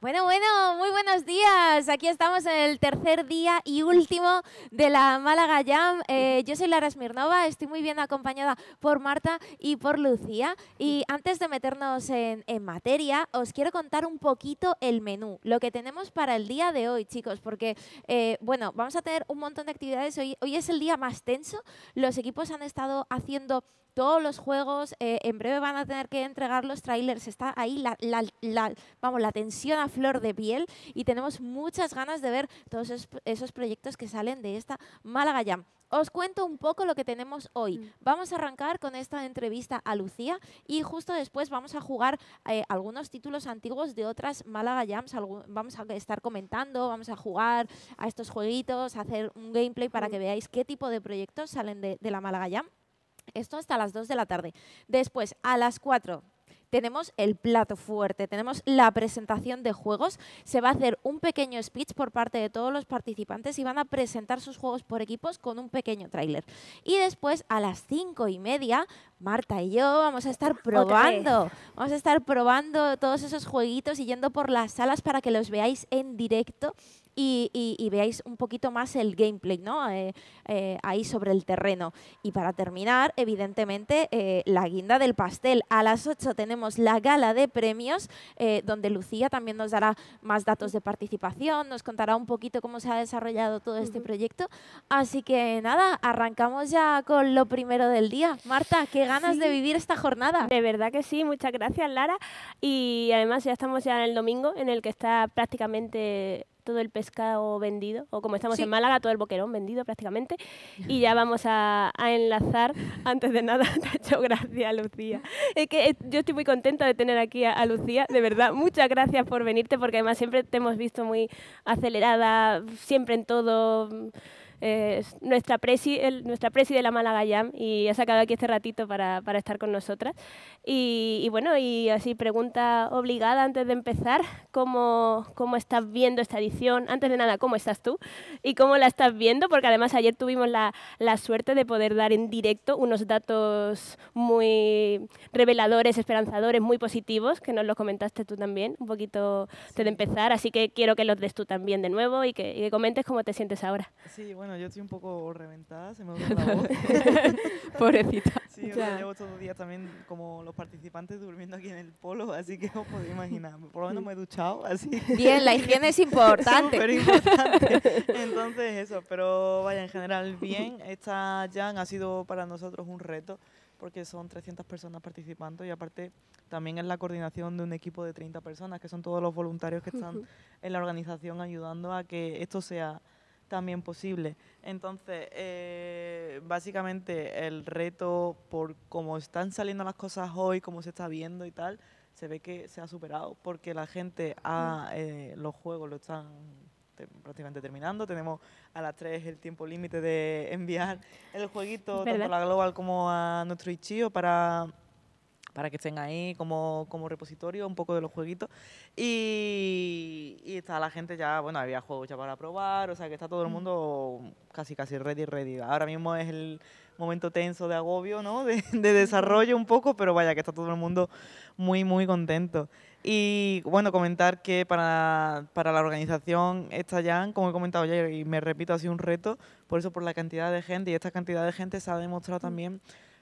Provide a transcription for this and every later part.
Bueno, bueno, muy buenos días. Aquí estamos en el tercer día y último de la Málaga Jam. Eh, yo soy Lara Smirnova, estoy muy bien acompañada por Marta y por Lucía. Y antes de meternos en, materia, os quiero contar un poquito el menú, lo que tenemos para el día de hoy, chicos, porque, eh, bueno, vamos a tener un montón de actividades. Hoy, hoy es el día más tenso. Los equipos han estado haciendo todos los juegos, eh, en breve van a tener que entregar los trailers, está ahí la, vamos, la tensión a flor de piel y tenemos muchas ganas de ver todos esos, proyectos que salen de esta Málaga Jam. Os cuento un poco lo que tenemos hoy. Mm. Vamos a arrancar con esta entrevista a Lucía y justo después vamos a jugar eh, algunos títulos antiguos de otras Málaga Jams. vamos a estar comentando, vamos a jugar a estos jueguitos, a hacer un gameplay para mm. que veáis qué tipo de proyectos salen de, de la Málaga Jam. Esto hasta las 2 de la tarde. Después, a las 4, tenemos el plato fuerte, tenemos la presentación de juegos. Se va a hacer un pequeño speech por parte de todos los participantes y van a presentar sus juegos por equipos con un pequeño tráiler. Y después, a las cinco y media, Marta y yo vamos a estar probando. Vamos a estar probando todos esos jueguitos y yendo por las salas para que los veáis en directo y, veáis un poquito más el gameplay, ¿no? Eh, eh, ahí sobre el terreno. Y para terminar, evidentemente, eh, la guinda del pastel. A las 8 tenemos la gala de premios, donde Lucía también nos dará más datos de participación, nos contará un poquito cómo se ha desarrollado todo este proyecto. Así que nada, arrancamos ya con lo primero del día. Marta, qué ganas de vivir esta jornada. De verdad que sí, muchas gracias Lara. Y además ya estamos ya en el domingo, en el que está prácticamente todo el pescado vendido, o como estamos en Málaga, todo el boquerón vendido prácticamente. Y ya vamos a, enlazar, antes de nada, te he hecho gracias, Lucía. Es que eh, yo estoy muy contenta de tener aquí a, a Lucía, de verdad, muchas gracias por venirte, porque además siempre te hemos visto muy acelerada, siempre en todo nuestra, presi, nuestra presi de la Málaga Jam y ha sacado aquí este ratito para, para estar con nosotras. Y, bueno, y así pregunta obligada antes de empezar, ¿cómo, ¿cómo estás viendo esta edición? Antes de nada, ¿cómo estás tú? ¿Y cómo la estás viendo? Porque además ayer tuvimos la, la suerte de poder dar en directo unos datos muy reveladores, esperanzadores, muy positivos, que nos los comentaste tú también, un poquito antes de empezar, así que quiero que los des tú también de nuevo y que, y que comentes cómo te sientes ahora. Sí, bueno, yo estoy un poco reventada, se me ha la voz. Pobrecita. Sí, yo llevo todos los días también como los participantes durmiendo aquí en el polo, así que os podéis imaginar. Por lo menos me he duchado, así. Bien, la higiene es importante. Súper importante. Entonces eso, pero vaya, en general bien. Esta Jan ha sido para nosotros un reto porque son 300 personas participando y aparte también es la coordinación de un equipo de 30 personas, que son todos los voluntarios que están en la organización ayudando a que esto sea también posible. Entonces, eh, básicamente el reto por cómo están saliendo las cosas hoy, cómo se está viendo y tal, se ve que se ha superado, porque la gente, a, eh, los juegos lo están prácticamente terminando. Tenemos a las 3 el tiempo límite de enviar el jueguito tanto a la Global como a nuestro Ichio para para que estén ahí como, como repositorio un poco de los jueguitos. Y, y, está la gente ya, bueno, había juegos ya para probar, o sea que está todo el mundo casi casi ready, ready. Ahora mismo es el momento tenso de agobio, ¿no? De, de desarrollo un poco, pero vaya que está todo el mundo muy, muy contento. Y bueno, comentar que para, para la organización esta ya, como he comentado ya y me repito, ha sido un reto, por eso por la cantidad de gente y esta cantidad de gente se ha demostrado mm.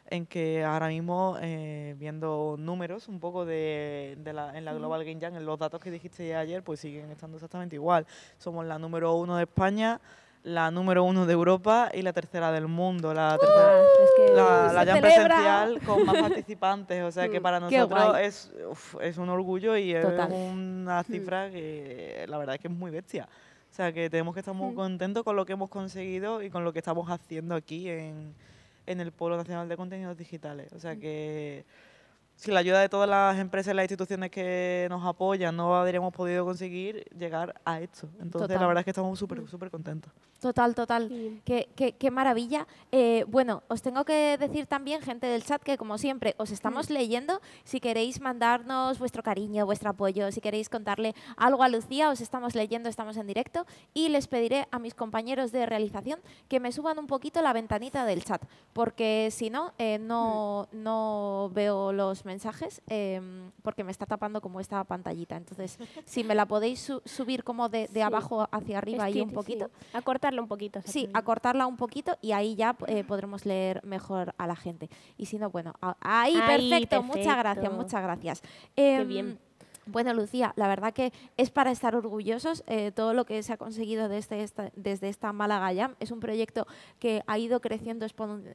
En que ahora mismo, eh, viendo números un poco de, de la, en la Global Game Jam, en los datos que dijiste ayer, pues siguen estando exactamente igual. Somos la número uno de España, la número uno de Europa y la tercera del mundo. La, tercera, la, la Jam presencial con más participantes. O sea que mm, para nosotros es, es un orgullo y es una mm. cifra que la verdad es que es muy bestia. O sea que tenemos que estar muy mm. contentos con lo que hemos conseguido y con lo que estamos haciendo aquí en en el Polo Nacional de Contenidos Digitales. O sea mm. Sin la ayuda de todas las empresas y las instituciones que nos apoyan, no habríamos podido conseguir llegar a esto. Entonces, la verdad es que estamos súper, mm. súper contentos. Total, total. Qué, qué, qué, maravilla. Eh, bueno, os tengo que decir también, gente del chat, que como siempre, os estamos mm. leyendo. Si queréis mandarnos vuestro cariño, vuestro apoyo, si queréis contarle algo a Lucía, os estamos leyendo, estamos en directo. Y les pediré a mis compañeros de realización que me suban un poquito la ventanita del chat, porque si no, eh, no, no veo los mensajes em, porque me está tapando como esta pantallita. Entonces, si me la podéis subir como de, abajo hacia arriba y un poquito. Acortarla un poquito. Sí, acortarla un poquito y ahí ya eh, podremos leer mejor a la gente. Y si no, bueno, ahí, perfecto. Muchas gracias, muchas gracias. Qué bien. Bueno, Lucía, la verdad que es para estar orgullosos eh, todo lo que se ha conseguido desde esta, desde esta Málaga Jam. Es un proyecto que ha ido creciendo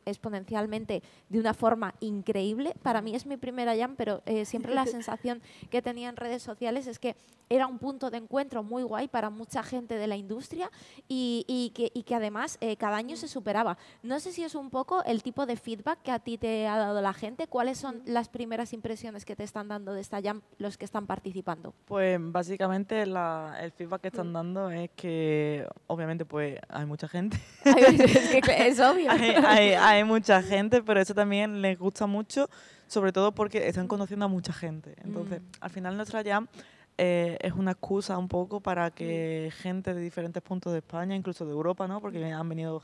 exponencialmente de una forma increíble. Para mí es mi primera Jam, pero eh, siempre la sensación que tenía en redes sociales es que era un punto de encuentro muy guay para mucha gente de la industria y, que, además eh, cada año se superaba. No sé si es un poco el tipo de feedback que a ti te ha dado la gente. ¿Cuáles son las primeras impresiones que te están dando de esta Jam los que están participando? Participando? Pues básicamente el feedback que están mm. dando es que obviamente pues hay mucha gente. es, obvio. hay, mucha gente, pero eso también les gusta mucho, sobre todo porque están conociendo a mucha gente. Entonces, mm. al final nuestra jam eh, es una excusa un poco para que gente de diferentes puntos de España, incluso de Europa, ¿no? porque han venido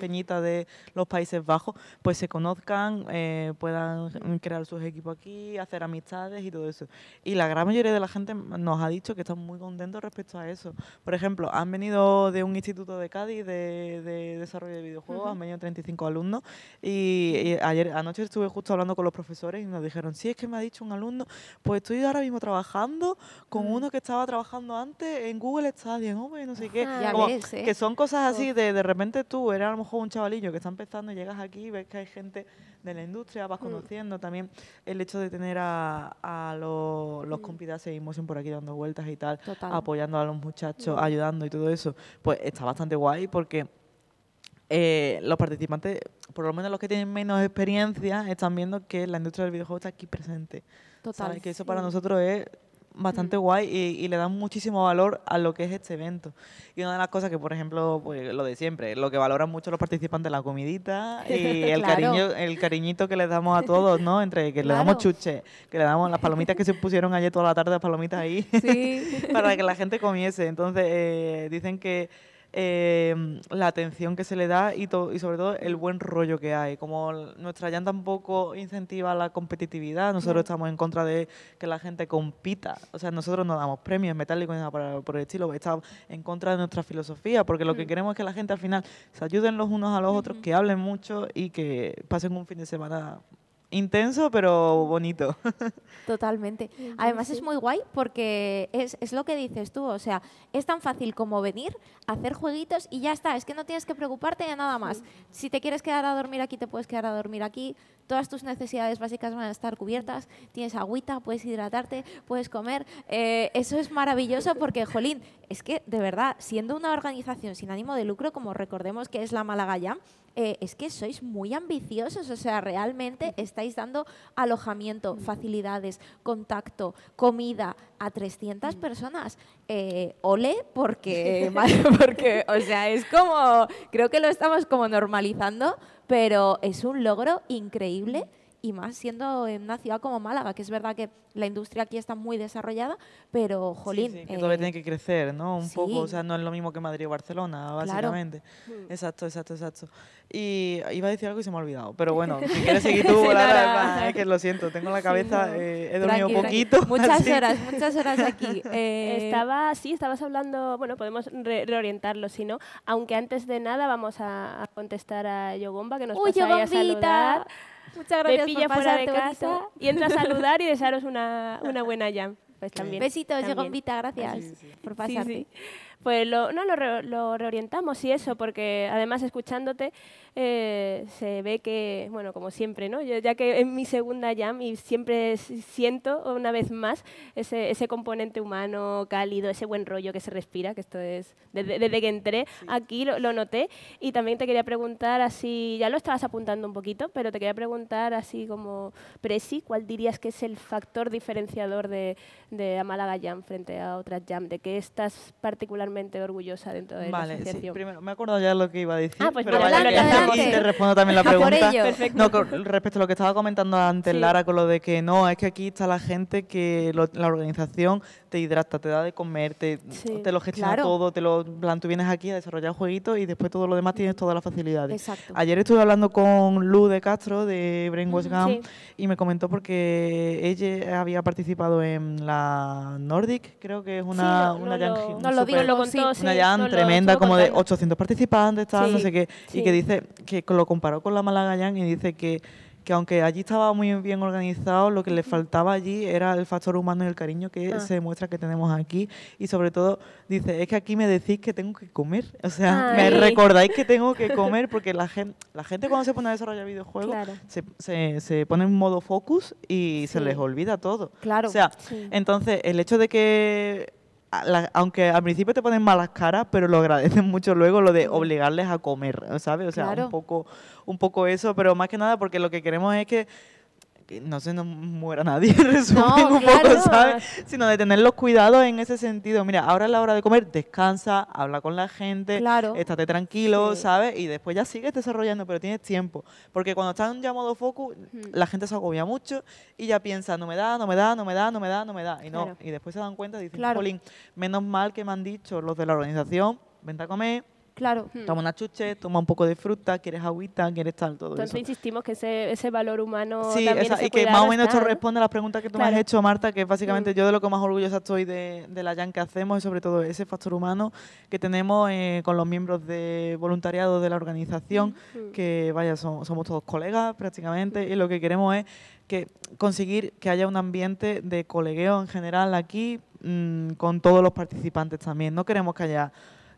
peñitas de los Países Bajos, pues se conozcan, eh, puedan crear sus equipos aquí, hacer amistades y todo eso. Y la gran mayoría de la gente nos ha dicho que están muy contentos respecto a eso. Por ejemplo, han venido de un instituto de Cádiz de, desarrollo de videojuegos, han venido 35 alumnos y, ayer anoche estuve justo hablando con los profesores y nos dijeron, sí, es que me ha dicho un alumno, pues estoy ahora mismo trabajando con uno que estaba trabajando antes en Google Stadia, ¿no? no sé qué. ¿eh? Que son cosas así de de repente tú eres a lo mejor un chavalillo que está empezando y llegas aquí y ves que hay gente de la industria, vas mm. conociendo también el hecho de tener a, a los, los mm. compis de Motion por aquí dando vueltas y tal, apoyando a los muchachos, mm. ayudando y todo eso, pues está bastante guay porque eh, los participantes, por lo menos los que tienen menos experiencia, están viendo que la industria del videojuego está aquí presente. Total. Que eso para nosotros es bastante guay y, le dan muchísimo valor a lo que es este evento. Y una de las cosas que, por ejemplo, pues lo de siempre, lo que valoran mucho los participantes, la comidita y el cariño, el cariñito que les damos a todos, ¿no? Entre que le damos chuche, que le damos las palomitas que se pusieron ayer toda la tarde, las palomitas ahí, para que la gente comiese. Entonces, eh, dicen que Em, la atención que se le da y, y sobre todo el buen rollo que hay. Como nuestra llanta tampoco incentiva la competitividad, nosotros estamos en contra de que la gente compita. O sea, nosotros no damos premios metálicos por, por el estilo, estamos en contra de nuestra filosofía, porque lo que queremos es que la gente al final se ayuden los unos a los otros, que hablen mucho y que pasen un fin de semana intenso pero bonito. Totalmente. Además es muy guay porque es, es, lo que dices tú, o sea, es tan fácil como venir, hacer jueguitos y ya está, es que no tienes que preocuparte de nada más. Si te quieres quedar a dormir aquí, te puedes quedar a dormir aquí, todas tus necesidades básicas van a estar cubiertas, tienes agüita, puedes hidratarte, puedes comer, eh, eso es maravilloso porque, jolín, es que de verdad, siendo una organización sin ánimo de lucro, como recordemos que es la Málaga ya, eh, es que sois muy ambiciosos, o sea, realmente estáis dando alojamiento, facilidades, contacto, comida a 300 personas. Eh, ole, porque, porque, o sea, es como, creo que lo estamos como normalizando, pero es un logro increíble y más siendo en una ciudad como Málaga, que es verdad que la industria aquí está muy desarrollada, pero jolín. Sí, que todavía eh, tiene que crecer, ¿no? Un poco, o sea, no es lo mismo que Madrid o Barcelona, básicamente. Hmm. Exacto, exacto, exacto. Y iba a decir algo y se me ha olvidado, pero bueno, si quieres seguir tú, Lara, es que lo siento, tengo la cabeza, eh, he dormido un poquito. Muchas horas, muchas horas aquí. Eh, Estaba, sí, estabas hablando, bueno, podemos reorientarlo, si no, aunque antes de nada vamos a, contestar a Yogomba, que nos Uy, pasa a saludar. Muchas gracias por fuera de casa y entra a saludar y desearos una, una buena jam. Pues también. Besitos, Gombita, gracias por pasarte. Pues lo, no, lo, lo, reorientamos y eso, porque además escuchándote eh, se ve que, bueno, como siempre, ¿no? Yo, ya que en mi segunda jam y siempre siento una vez más ese, ese componente humano, cálido, ese buen rollo que se respira, que esto es, desde, que entré aquí lo, noté. Y también te quería preguntar así, ya lo estabas apuntando un poquito, pero te quería preguntar así como, Presi, ¿cuál dirías que es el factor diferenciador de, de Málaga Jam frente a otras jam? ¿De qué estás particularmente orgullosa dentro de vale, la asociación. primero, me he acordado ya de lo que iba a decir, Ah, pues pero vale, vaya adelante. te respondo también la A por pregunta. ello. Perfecto. No, con respecto a lo que estaba comentando antes, Sí. Lara, con lo de que no, es que aquí está la gente que lo- la organización te hidrata, te da de comer, te, Sí, te lo gestiona claro. todo, te lo, plan, tú vienes aquí a desarrollar jueguitos y después todo lo demás tienes todas las facilidades. Exacto. Ayer estuve hablando con Lu de Castro de Brainwash Ujú, Gam sí. y me comentó porque ella había participado en la Nordic, creo que es una, no- una no jam lo- lo contó, una lo tremenda, como de contando. 800 participantes, tal, no sé qué, sí. y que dice que lo comparó con la Málaga Jam y dice que, que aunque allí estaba muy bien organizado, lo que le faltaba allí era el factor humano y el cariño que Ah. se demuestra que tenemos aquí. Y sobre todo, dice, es que aquí me decís que tengo que comer. O sea, me Ay. recordáis que tengo que comer porque la gente, la gente cuando se pone a desarrollar videojuegos Claro. se, se, se pone en modo focus y se les olvida todo. Claro. O sea, Sí. entonces, el hecho de que, la- aunque al principio te ponen malas caras, pero lo agradecen mucho luego, lo de obligarles a comer, ¿sabes? O sea, Claro. un, poco, un poco eso, pero más que nada porque lo que queremos es que, que no se nos muera nadie, en resumen, No, un claro. poco, ¿sabes? Sino de tener los cuidados en ese sentido. Mira, ahora es la hora de comer, descansa, habla con la gente, Claro. estate tranquilo, Sí. ¿sabes? Y después ya sigues desarrollando, pero tienes tiempo. Porque cuando están ya modo focus, Ujú. la gente se agobia mucho y ya piensa, no me da, no me da, no me da, no me da, no me da. Y no, Claro. y después se dan cuenta y dicen. "Jolín, menos mal que me han dicho los de la organización, vente a comer, Claro. Hmm. toma una chuche, toma un poco de fruta, quieres agüita, quieres tal, todo Entonces eso. insistimos que ese, ese valor humano Sí, también esa- ese y que más o menos esto responde a las preguntas que tú me has hecho, Marta, que básicamente Mm. yo de lo que más orgullosa estoy de, de la Jan que hacemos y sobre todo ese factor humano que tenemos eh, con los miembros de voluntariado de la organización, Mm. que vaya, son- somos todos colegas prácticamente, y lo que queremos es que conseguir que haya un ambiente de colegueo en general aquí mm, con todos los participantes también. No queremos que haya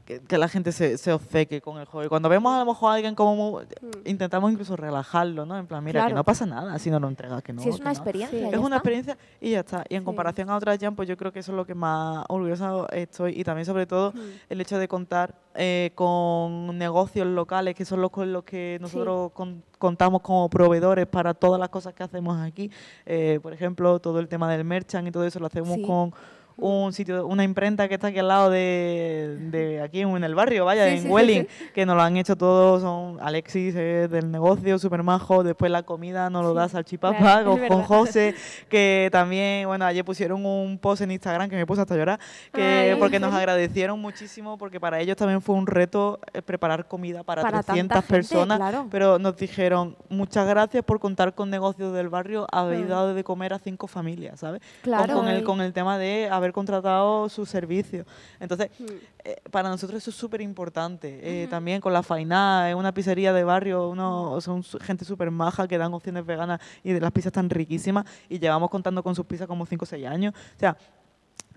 que, que la gente se, se obceque con el juego. Y cuando vemos a lo mejor a alguien como Mm. intentamos incluso relajarlo, ¿no? En plan, mira, que no pasa nada si no lo entregas, que no. si es una no. experiencia. Sí. Es una está. experiencia y ya está. Y en Sí. comparación a otras jam, pues yo creo que eso es lo que más orgullosa estoy. Y también, sobre todo, Mm. el hecho de contar eh, con negocios locales, que son los con los que nosotros con- contamos como proveedores para todas las cosas que hacemos aquí. Eh, por ejemplo, todo el tema del merchant y todo eso lo hacemos con un sitio, una imprenta que está aquí al lado de, de aquí en el barrio, vaya, Sí, en sí, sí, Welling, que nos lo han hecho todos, son Alexis eh, del negocio, super majo, después la comida nos lo da Salchipapa claro, con, con. José, que también, bueno, ayer pusieron un post en Instagram que me puse hasta llorar, que Ay. porque nos agradecieron muchísimo, porque para ellos también fue un reto eh, preparar comida para, Para tanta 300 gente, personas, claro. pero nos dijeron, muchas gracias por contar con negocios del barrio, habéis Mm. dado de comer a cinco familias, ¿sabes? Con- Claro. Con, el, Ay. con el tema de haber contratado sus servicios. Entonces, Mm. eh, para nosotros eso es súper importante. Eh, Ujú. También con la Fainá, es una pizzería de barrio, uno, son gente súper maja que dan opciones veganas y de las pizzas tan riquísimas y llevamos contando con sus pizzas como 5 o 6 años. O sea,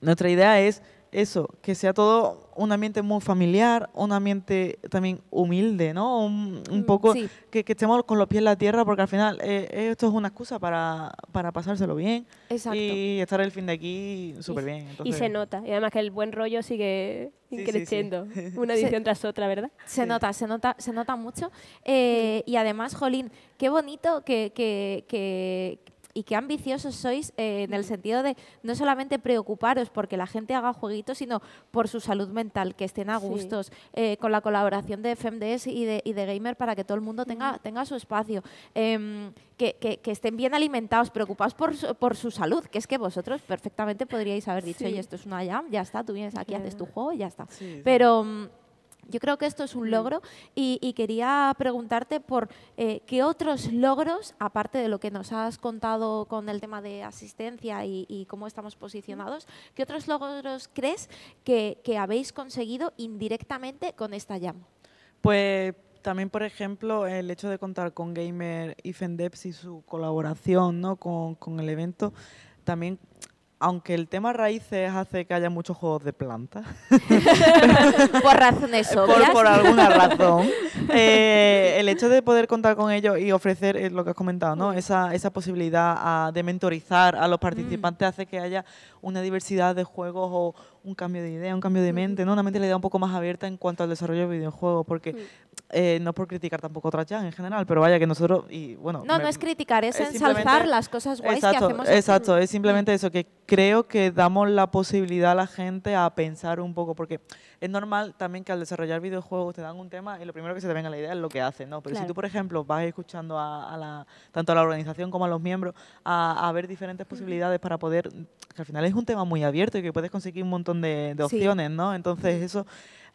nuestra idea es eso, que sea todo un ambiente muy familiar, un ambiente también humilde, ¿no? Un, un Mm, poco sí. que, que estemos con los pies en la tierra porque al final eh, esto es una excusa para, para pasárselo bien Exacto. y estar el fin de aquí súper bien. Y se nota. Y además que el buen rollo sigue Sí, sí, sí. creciendo. Una Se- edición tras otra, ¿verdad? Se Sí. nota, se nota, se nota mucho. Eh, y además, Jolín, qué bonito que, que- que- y qué ambiciosos sois eh, en el sentido de no solamente preocuparos porque la gente haga jueguitos, sino por su salud mental, que estén a Sí. gustos, eh, con la colaboración de FemDes y de, y de Gamer para que todo el mundo tenga, tenga su espacio. Em, que, que- que estén bien alimentados, preocupados por su, por su salud, que es que vosotros perfectamente podríais haber dicho, Sí. oye, esto es una jam, ya está, tú vienes aquí, haces tu juego y ya está. sí, sí. Pero mm, yo creo que esto es un Mm. logro y, y quería preguntarte por eh, qué otros logros, aparte de lo que nos has contado con el tema de asistencia y, y cómo estamos posicionados, qué otros logros crees que, que habéis conseguido indirectamente con esta jam? Pues también, por ejemplo, el hecho de contar con Gamer y Fendeps y su colaboración ¿no? con, con el evento, también, aunque el tema raíces hace que haya muchos juegos de plantas, Por razones obvias. por alguna razón, eh, el hecho de poder contar con ellos y ofrecer eh, lo que has comentado, ¿no? esa, esa posibilidad ah, de mentorizar a los participantes hace que haya una diversidad de juegos o un cambio de idea, un cambio de mente, ¿no? Una mente idea un poco más abierta en cuanto al desarrollo de videojuegos, porque eh, no por criticar tampoco otras ya en general, pero vaya que nosotros, y bueno... No, no es criticar, es, ensalzar las cosas guays que hacemos. Exacto, es simplemente eso, que creo que damos la posibilidad a la gente a pensar un poco, porque es normal también que al desarrollar videojuegos te dan un tema y lo primero que se te venga a la idea es lo que hacen, ¿no? Pero si tú, por ejemplo, vas escuchando a, la, tanto a la organización como a los miembros a, ver diferentes posibilidades para poder, que al final es un tema muy abierto y que puedes conseguir un montón de, opciones, ¿no? Entonces eso...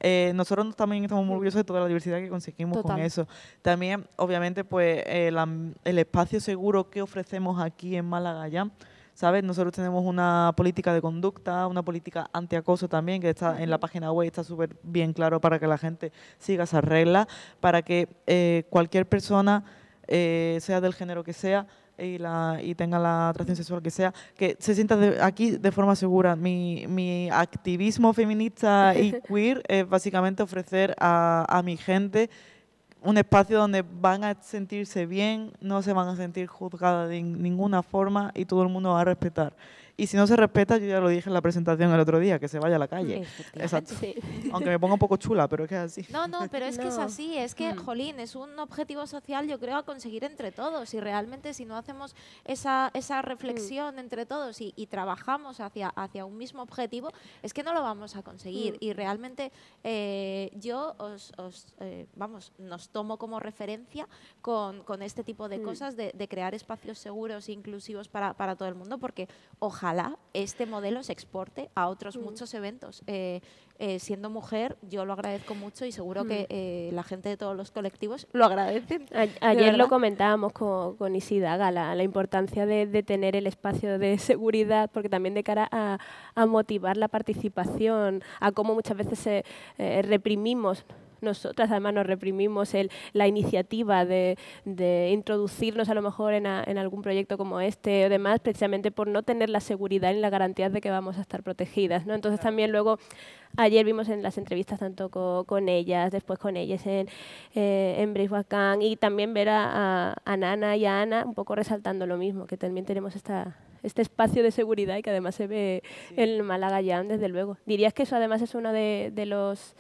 Eh, nosotros también estamos muy orgullosos de toda la diversidad que conseguimos con eso. También, obviamente, pues el espacio seguro que ofrecemos aquí en Málaga ya ¿sabes? Nosotros tenemos una política de conducta, una política antiacoso también, que está en la página web, está súper bien claro para que la gente siga esas reglas, para que eh, cualquier persona, eh, sea del género que sea, y, la, y tenga la atracción sexual que sea, que se sienta aquí de forma segura. Mi, mi activismo feminista y queer es básicamente ofrecer a, a mi gente un espacio donde van a sentirse bien, no se van a sentir juzgadas de ninguna forma y todo el mundo va a respetar. Y si no se respeta, yo ya lo dije en la presentación el otro día, que se vaya a la calle. Exacto. Aunque me ponga un poco chula, pero es que es así. No, no, pero es que es así. Es que, mm. jolín, es un objetivo social, yo creo, a conseguir entre todos. Y realmente, si no hacemos esa, esa reflexión mm. entre todos y, trabajamos hacia, hacia un mismo objetivo, es que no lo vamos a conseguir. Mm. Y realmente, eh, yo os, eh, vamos, nos tomo como referencia con, con este tipo de cosas, de, de, crear espacios seguros e inclusivos para, para todo el mundo, porque ojalá ojalá este modelo se exporte a otros mm. muchos eventos. Eh, eh, siendo mujer, yo lo agradezco mucho y seguro que mm. eh, la gente de todos los colectivos lo agradecen. ayer lo comentábamos con, con Isidaga, la, importancia de, tener el espacio de seguridad, porque también de cara a, motivar la participación, a cómo muchas veces se, reprimimos nosotras además nos reprimimos el, la iniciativa de, de, introducirnos a lo mejor en, en, algún proyecto como este o demás, precisamente por no tener la seguridad y la garantía de que vamos a estar protegidas. ¿no? Entonces también luego, ayer vimos en las entrevistas tanto con, ellas, después con ellas en, eh, en y también ver a, a, Nana y a Ana un poco resaltando lo mismo, que también tenemos esta este espacio de seguridad y que además se ve en Málaga ya, desde luego. ¿Dirías que eso además es uno de, de los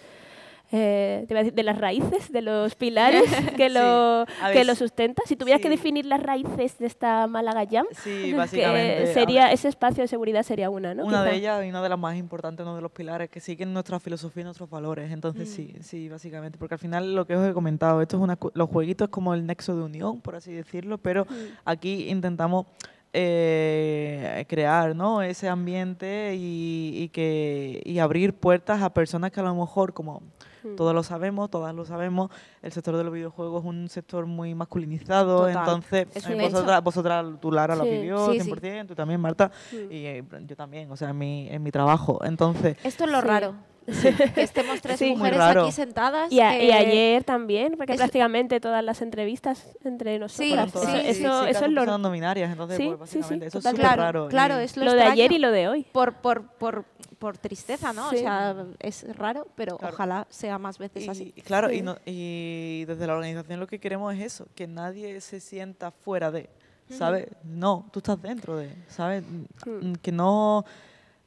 eh, de las raíces, de los pilares que lo, que lo sustenta. Si tuvieras que definir las raíces de esta Málaga Jam, sería, ese espacio de seguridad sería una, ¿no? Una de ellas y una de las más importantes, uno de los pilares que siguen nuestra filosofía y nuestros valores. Entonces, mm. sí, sí, básicamente. Porque al final, lo que os he comentado, esto es una, los jueguitos es como el nexo de unión, por así decirlo, pero mm. aquí intentamos eh, crear ¿no? ese ambiente y, y, que, y abrir puertas a personas que a lo mejor, como Hmm. Todos lo sabemos, todas lo sabemos. El sector de los videojuegos es un sector muy masculinizado, entonces eh, vosotras, vosotras, tú Lara lo vivió 100%, tú también Marta, hmm. y eh, yo también, o sea, en mi, en mi trabajo. Entonces, Esto es lo raro. Que estemos tres mujeres aquí sentadas. Y, ayer también, porque prácticamente todas las entrevistas entre nosotros. Sí, sí, eso, eso es lo nominarias, entonces pues, básicamente eso es súper claro, raro. Claro, es lo, de ayer y lo de hoy. Por, por, por por tristeza, ¿no? O sea, es raro, pero ojalá sea más veces así. Claro, y, y desde la organización lo que queremos es eso, que nadie se sienta fuera de, ¿sabes? No, tú estás dentro de, ¿sabes? Mm, que no...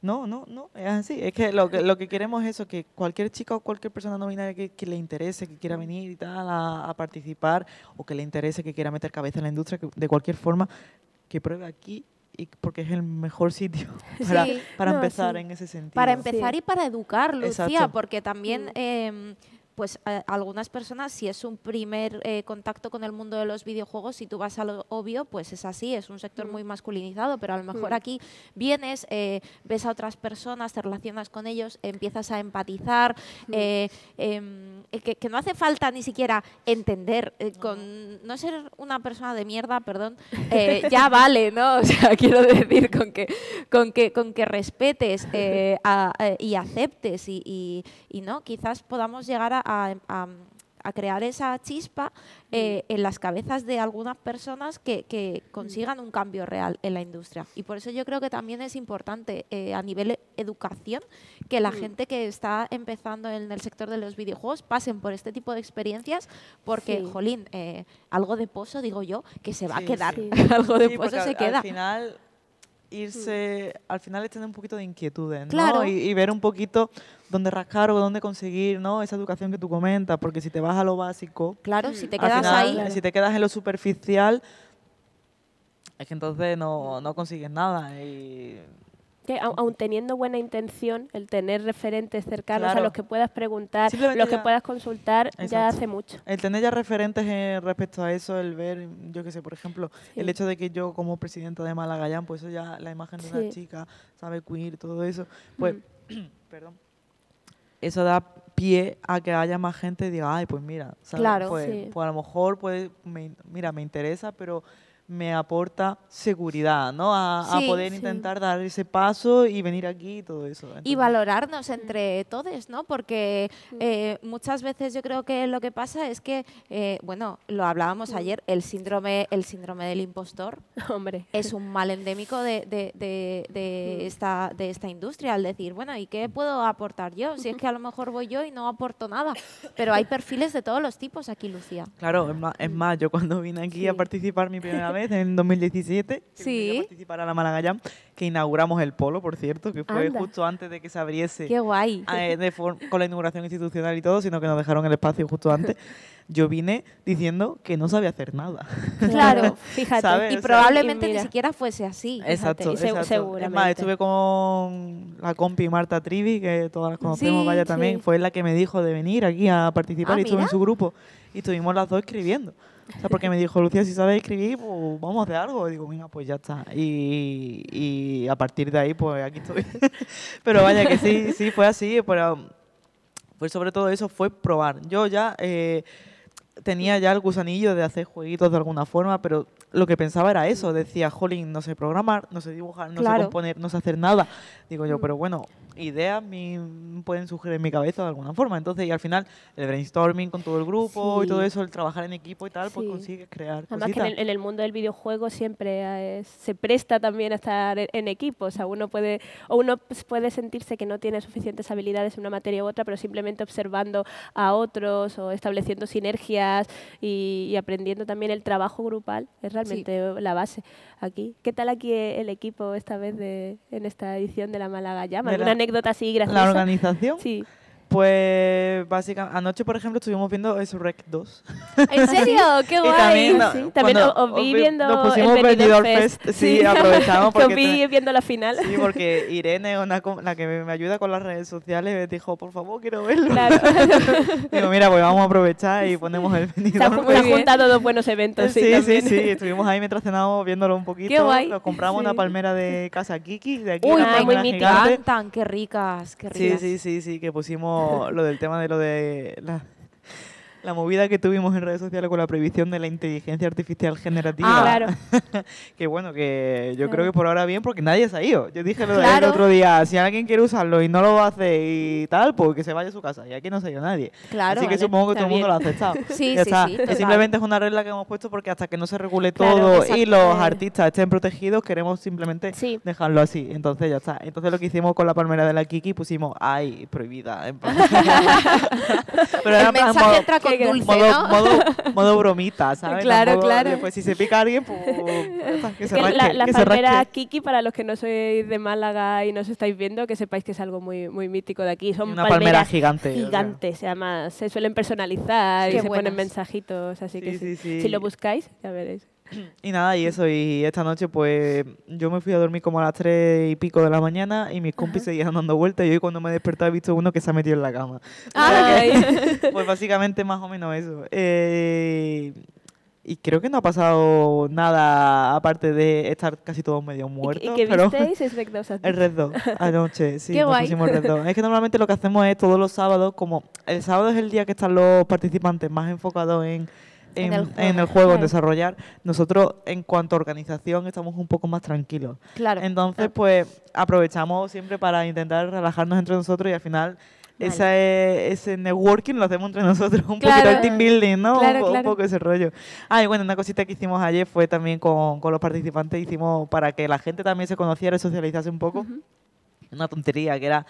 No, no, no, es así. Es que lo que, lo que queremos es eso, que cualquier chica o cualquier persona no binaria que, que le interese, que quiera venir y tal a, participar, o que le interese, que quiera meter cabeza en la industria, de cualquier forma, que pruebe aquí porque es el mejor sitio para, para empezar en ese sentido. Para empezar y para educar, Lucía, porque también... Eh, pues algunas personas, si es un primer eh, contacto con el mundo de los videojuegos, si tú vas a lo obvio, pues es así, es un sector mm. muy masculinizado, pero a lo mejor mm. aquí vienes, eh, ves a otras personas, te relacionas con ellos, empiezas a empatizar, mm. eh, em, que, que, no hace falta ni siquiera entender, con no ser una persona de mierda, perdón, ya vale, ¿no? O sea, quiero decir, con que, con que, con que respetes y aceptes y, y, no, quizás podamos llegar a a, crear esa chispa eh, en las cabezas de algunas personas que, consigan un cambio real en la industria. Y por eso yo creo que también es importante eh, a nivel educación que la gente que está empezando en el sector de los videojuegos pasen por este tipo de experiencias porque, jolín, eh, algo de pozo, digo yo, que se va a quedar. algo de pozo se queda. Al final irse, al final es tener un poquito de inquietudes, ¿no? Claro. Y, y ver un poquito dónde rascar o dónde conseguir, ¿no? Esa educación que tú comentas, porque si te vas a lo básico, Claro, si te quedas final, ahí. si te quedas en lo superficial, es que entonces no, no consigues nada. Y Que au- aun teniendo buena intención, el tener referentes cercanos a Claro. los que puedas preguntar, Simplemente los que ya- puedas consultar, ya Exacto. hace mucho. el tener ya referentes eh, respecto a eso, el ver, yo qué sé, por ejemplo, el Sí. hecho de que yo como presidenta de Malagallán, pues eso ya, la imagen de una Sí. chica, sabe queer, todo eso, pues, Mm. perdón, eso da pie a que haya más gente y diga, ay, pues mira, ¿sabes? Claro. pues, Sí. pues a lo mejor, puede, me- mira, me interesa, pero me aporta seguridad, ¿no? A, poder sí. intentar dar ese paso y venir aquí y todo eso. y valorarnos entre todos, ¿no? Porque Mm. eh, muchas veces yo creo que lo que pasa es que, eh, bueno, lo hablábamos Mm. ayer, el síndrome, el síndrome del impostor Hombre. es un mal endémico de, de- de- de Mm. esta, de esta industria, al decir, bueno, ¿y qué puedo aportar yo? Si es que a lo mejor voy yo y no aporto nada. Pero hay perfiles de todos los tipos aquí, Lucía. Claro, es más, es más, yo cuando vine aquí a participar mi primera vez en 2017, que vine Sí. a participar a la Malagallán, que inauguramos el polo, por cierto, que fue Anda. justo antes de que se abriese Qué guay. eh, de con la inauguración institucional y todo, sino que nos dejaron el espacio justo antes. Yo vine diciendo que no sabía hacer nada. Claro. Fíjate. ¿Sabes? Y probablemente y ni siquiera fuese así. Exacto, exacto. Es más, seguramente. estuve con la compi Marta Trivi, que todas las conocemos, Sí, vaya también, sí. fue la que me dijo de venir aquí a participar Ah, y estuve en mira. su grupo. Y estuvimos las dos escribiendo. O sea, porque me dijo, Lucía, si sabes escribir, pues vamos a hacer algo. Y digo, venga, pues ya está. Y, y a partir de ahí, pues aquí estoy. pero vaya que sí, sí, fue así. Pero pues sobre todo eso fue probar. Yo ya eh, tenía ya el gusanillo de hacer jueguitos de alguna forma, pero lo que pensaba era eso. Decía, jolín, no sé programar, no sé dibujar, no Claro. sé componer, no sé hacer nada. Digo yo, Mm. pero bueno, ideas mi, pueden surgir en mi cabeza de alguna forma. Entonces, y al final, el brainstorming con todo el grupo y todo eso, el trabajar en equipo y tal, pues consigues crear Además que en el, en el mundo del videojuego siempre eh, se presta también a estar en, en equipo. O sea, uno puede, o uno pues, puede sentirse que no tiene suficientes habilidades en una materia u otra, pero simplemente observando a otros o estableciendo sinergias y, y aprendiendo también el trabajo grupal es realmente la base aquí. ¿Qué tal aquí el equipo esta vez de, en esta edición de la Málaga Llama? ¿Alguna la- anécdota así La graciosa? organización, Sí. Pues básicamente, anoche, por ejemplo, estuvimos viendo eso Rec 2. ¿En serio? ¡Qué Y guay! también, no, Sí, también os- os vi vi- viendo nos pusimos el Benidorm Fest. Fest, sí, aprovechamos que os porque vi viendo la final. Sí, porque Irene, una com- la que me, ayuda con las redes sociales, me dijo, por favor, quiero verlo. Claro. Digo, mira, pues vamos a aprovechar y ponemos el Benidorm se han juntado dos buenos eventos. Sí, Sí, sí, también. sí, estuvimos ahí mientras cenábamos viéndolo un poquito. Qué guay. Nos compramos una Sí. palmera de Casa Kiki, de aquí, Uy, una muy mítica. qué ricas, qué Sí, ricas. sí, sí, sí, que pusimos lo del tema de lo de la, la movida que tuvimos en redes sociales con la prohibición de la inteligencia artificial generativa. Ah, claro. Que bueno, que yo Claro. creo que por ahora bien porque nadie se ha ido. Yo dije lo Claro. otro día, si alguien quiere usarlo y no lo hace y tal, pues que se vaya a su casa. Y aquí no se ha ido nadie. Claro. Así que vale, supongo que todo el mundo lo ha aceptado. Sí, Ya sí, está. sí. Que simplemente es una regla que hemos puesto porque hasta que no se regule todo y los artistas estén protegidos, queremos simplemente Sí. dejarlo así. Entonces ya está. Entonces lo que hicimos con la palmera de la Kiki pusimos ay, prohibida. Pero era El mensaje con dulce, modo, ¿no? modo, modo bromita, ¿sabes? Claro, modo claro. Pues si se pica alguien, pues que se que rasque. la, la que se palmera rasque. Kiki, para los que no sois de Málaga y no os estáis viendo, que sepáis que es algo muy, muy mítico de aquí. Son Una palmera palmeras gigante. o sea. gigantes, además se suelen personalizar Qué y se buenas. ponen mensajitos, así que Sí, sí. sí, sí. si lo buscáis, ya veréis. Y nada, y eso, y esta noche pues yo me fui a dormir como a las tres y pico de la mañana y mis compis seguían dando vueltas y hoy cuando me he despertado he visto uno que se ha metido en la cama. Que- Ay. pues básicamente más o menos eso. Eh, y creo que no ha pasado nada aparte de estar casi todos medio ¿Y, muertos. y qué pero visteis? Es Rec 2 el Red 2 anoche, sí, Qué nos guay. pusimos Red 2. Es que normalmente lo que hacemos es todos los sábados, como el sábado es el día que están los participantes más enfocados en, En en, el en juego, el juego, en desarrollar, nosotros en cuanto a organización estamos un poco más tranquilos. Claro. Entonces, pues aprovechamos siempre para intentar relajarnos entre nosotros y al final Vale. ese, ese networking lo hacemos entre nosotros, un Claro. poquito el team building, ¿no? Un Claro, un, claro. poco ese rollo. Ah, y bueno, una cosita que hicimos ayer fue también con, con los participantes, hicimos para que la gente también se conociera y socializase un poco, Ujú. una tontería que era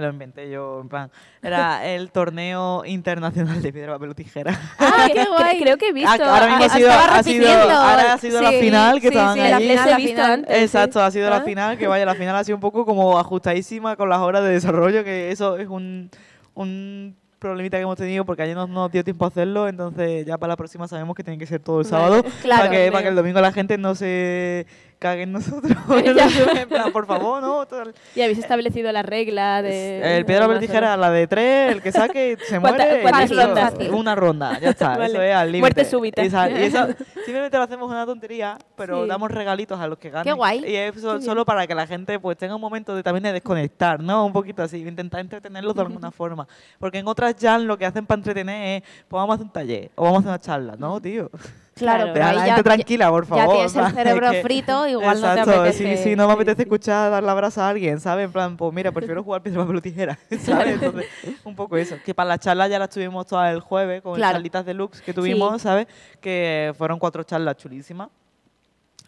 me lo inventé yo, en plan. Era el torneo internacional de piedra, papel o tijera. Ah, qué guay. Creo que he visto. Ahora mismo ha Ah, sido, ha sido, ahora ha sido la final que sí, estaban sí, la allí. final, he la visto final. antes. sí. Exacto, ha sido Ah. la final, que vaya, la final ha sido un poco como ajustadísima con las horas de desarrollo, que eso es un, un problemita que hemos tenido porque ayer no nos dio tiempo a hacerlo, entonces ya para la próxima sabemos que tiene que ser todo el sábado, Claro, para, que, para que el domingo la gente no se cague en nosotros. en plan, por favor, no. Y habéis establecido la regla de... el de tijera, la de tres, el que saque se ¿Cuánta- muere. cuántas eso, rondas? Una ronda, ya está. Eso Vale. es al límite. Muerte súbita. Y, sa- y eso simplemente lo hacemos una tontería, pero Sí. damos regalitos a los que ganan. Qué guay. Y es so- solo para que la gente pues tenga un momento de también de desconectar, ¿no? Un poquito así, intentar entretenerlos de alguna forma. Porque en otras jam lo que hacen para entretener es, pues vamos a hacer un taller o vamos a hacer una charla, ¿no, tío? Claro, pero Deja a ahí la ya, gente tranquila, por ya favor. tienes el cerebro Que- frito, igual no te Exacto, apetece. Sí, sí, no me apetece escuchar dar la brasa a alguien, ¿sabes? En plan, pues mira, prefiero jugar piedra, papel o tijera, ¿sabes? Entonces, un poco eso. Que para las charlas ya las tuvimos todas el jueves con Claro. las charlitas deluxe que tuvimos, ¿sabes? Que fueron cuatro charlas chulísimas.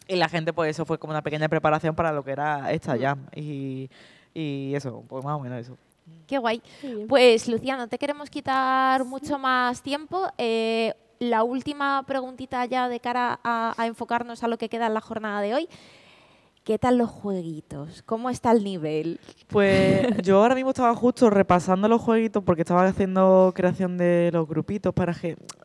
Y la gente, pues eso fue como una pequeña preparación para lo que era esta jam. Y, y eso, pues más o menos eso. Qué guay. Pues Lucía, no te queremos quitar mucho más tiempo. Eh, la última preguntita ya de cara a, enfocarnos a lo que queda en la jornada de hoy. ¿Qué tal los jueguitos? ¿Cómo está el nivel? Pues yo ahora mismo estaba justo repasando los jueguitos porque estaba haciendo creación de los grupitos para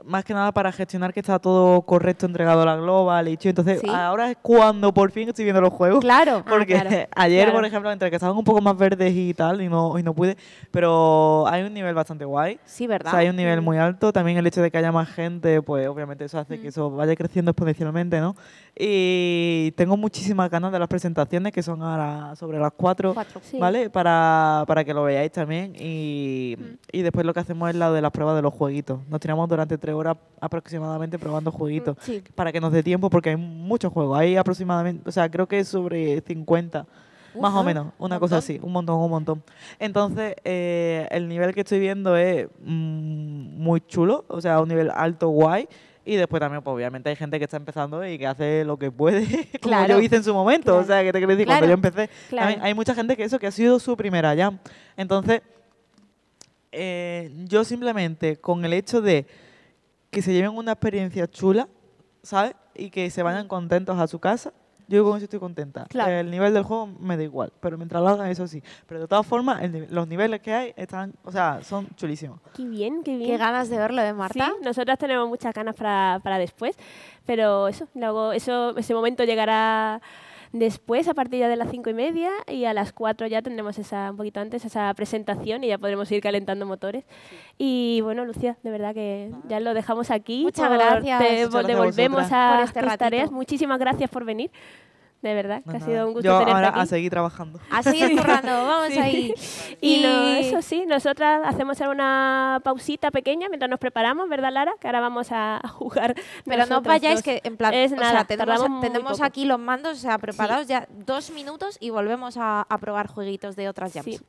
más que nada para gestionar que está todo correcto entregado a la global y chido. Entonces Sí. ahora es cuando por fin estoy viendo los juegos. Claro. Porque claro, ayer, claro. por ejemplo, entre que estaban un poco más verdes y tal, y no, y no pude, pero hay un nivel bastante guay. Sí, O ¿verdad? sea, hay un nivel Mm. muy alto. También el hecho de que haya más gente, pues obviamente eso hace que Mm. eso vaya creciendo exponencialmente, ¿no? Y tengo muchísimas ganas de las presentaciones, que son ahora sobre las 4, Cuatro. Sí. ¿vale? Para, para que lo veáis también. Y, y después lo que hacemos es la de las pruebas de los jueguitos. Nos tiramos durante tres horas aproximadamente probando jueguitos. Sí. Para que nos dé tiempo, porque hay muchos juegos. Hay aproximadamente, o sea, creo que es sobre 50 más o menos, una un cosa así, un montón, un montón. Entonces, eh, el nivel que estoy viendo es mm, muy chulo, o sea, un nivel alto, guay. Y después también, pues obviamente hay gente que está empezando y que hace lo que puede, como Claro. yo hice en su momento. O sea, que te quiero decir, Claro. cuando yo empecé, también hay mucha gente que eso, que ha sido su primera jam. Entonces, eh, yo simplemente con el hecho de que se lleven una experiencia chula, ¿sabes? Y que se vayan contentos a su casa, yo con eso estoy contenta. Claro. El nivel del juego me da igual, pero mientras lo hagan, eso sí. Pero de todas formas, el los niveles que hay están, o sea, son chulísimos. Qué bien, qué bien. Qué ganas de verlo, ¿eh, Marta? Sí, nosotras tenemos muchas ganas para, para después, pero eso, luego eso, ese momento llegará después, a partir ya de las cinco y media, y a las cuatro ya tendremos esa, un poquito antes, esa presentación y ya podremos ir calentando motores. Y bueno, Lucía, de verdad que ya lo dejamos aquí. Muchas por- gracias. Te Muchas gracias a devolvemos a Por este tus ratito. tareas. Muchísimas gracias por venir. De verdad, que No, ha sido un gusto Yo tenerte ahora aquí. a seguir trabajando. A seguir currando, vamos Sí. ahí. Y no, eso sí, nosotras hacemos ahora una pausita pequeña mientras nos preparamos, ¿verdad, Lara? Que ahora vamos a, jugar. Pero no vayáis dos. que en plan, Es o nada, sea, tenemos, aquí los mandos, o sea, preparados ya dos minutos y volvemos a, a probar jueguitos de otras jams. Sí.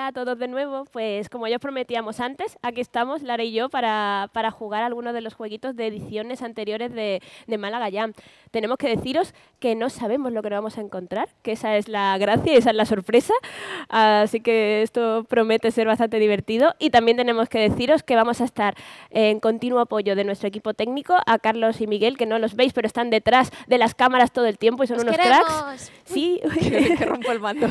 Hola a todos de nuevo. Pues como ya os prometíamos antes, aquí estamos, Lara y yo, para, para jugar algunos de los jueguitos de ediciones anteriores de, de Málaga Jam. Tenemos que deciros que no sabemos lo que nos vamos a encontrar, que esa es la gracia, esa es la sorpresa. Así que esto promete ser bastante divertido. Y también tenemos que deciros que vamos a estar en continuo apoyo de nuestro equipo técnico, a Carlos y Miguel, que no los veis, pero están detrás de las cámaras todo el tiempo y son ¡Os unos queremos! cracks. Sí, que rompo el mando.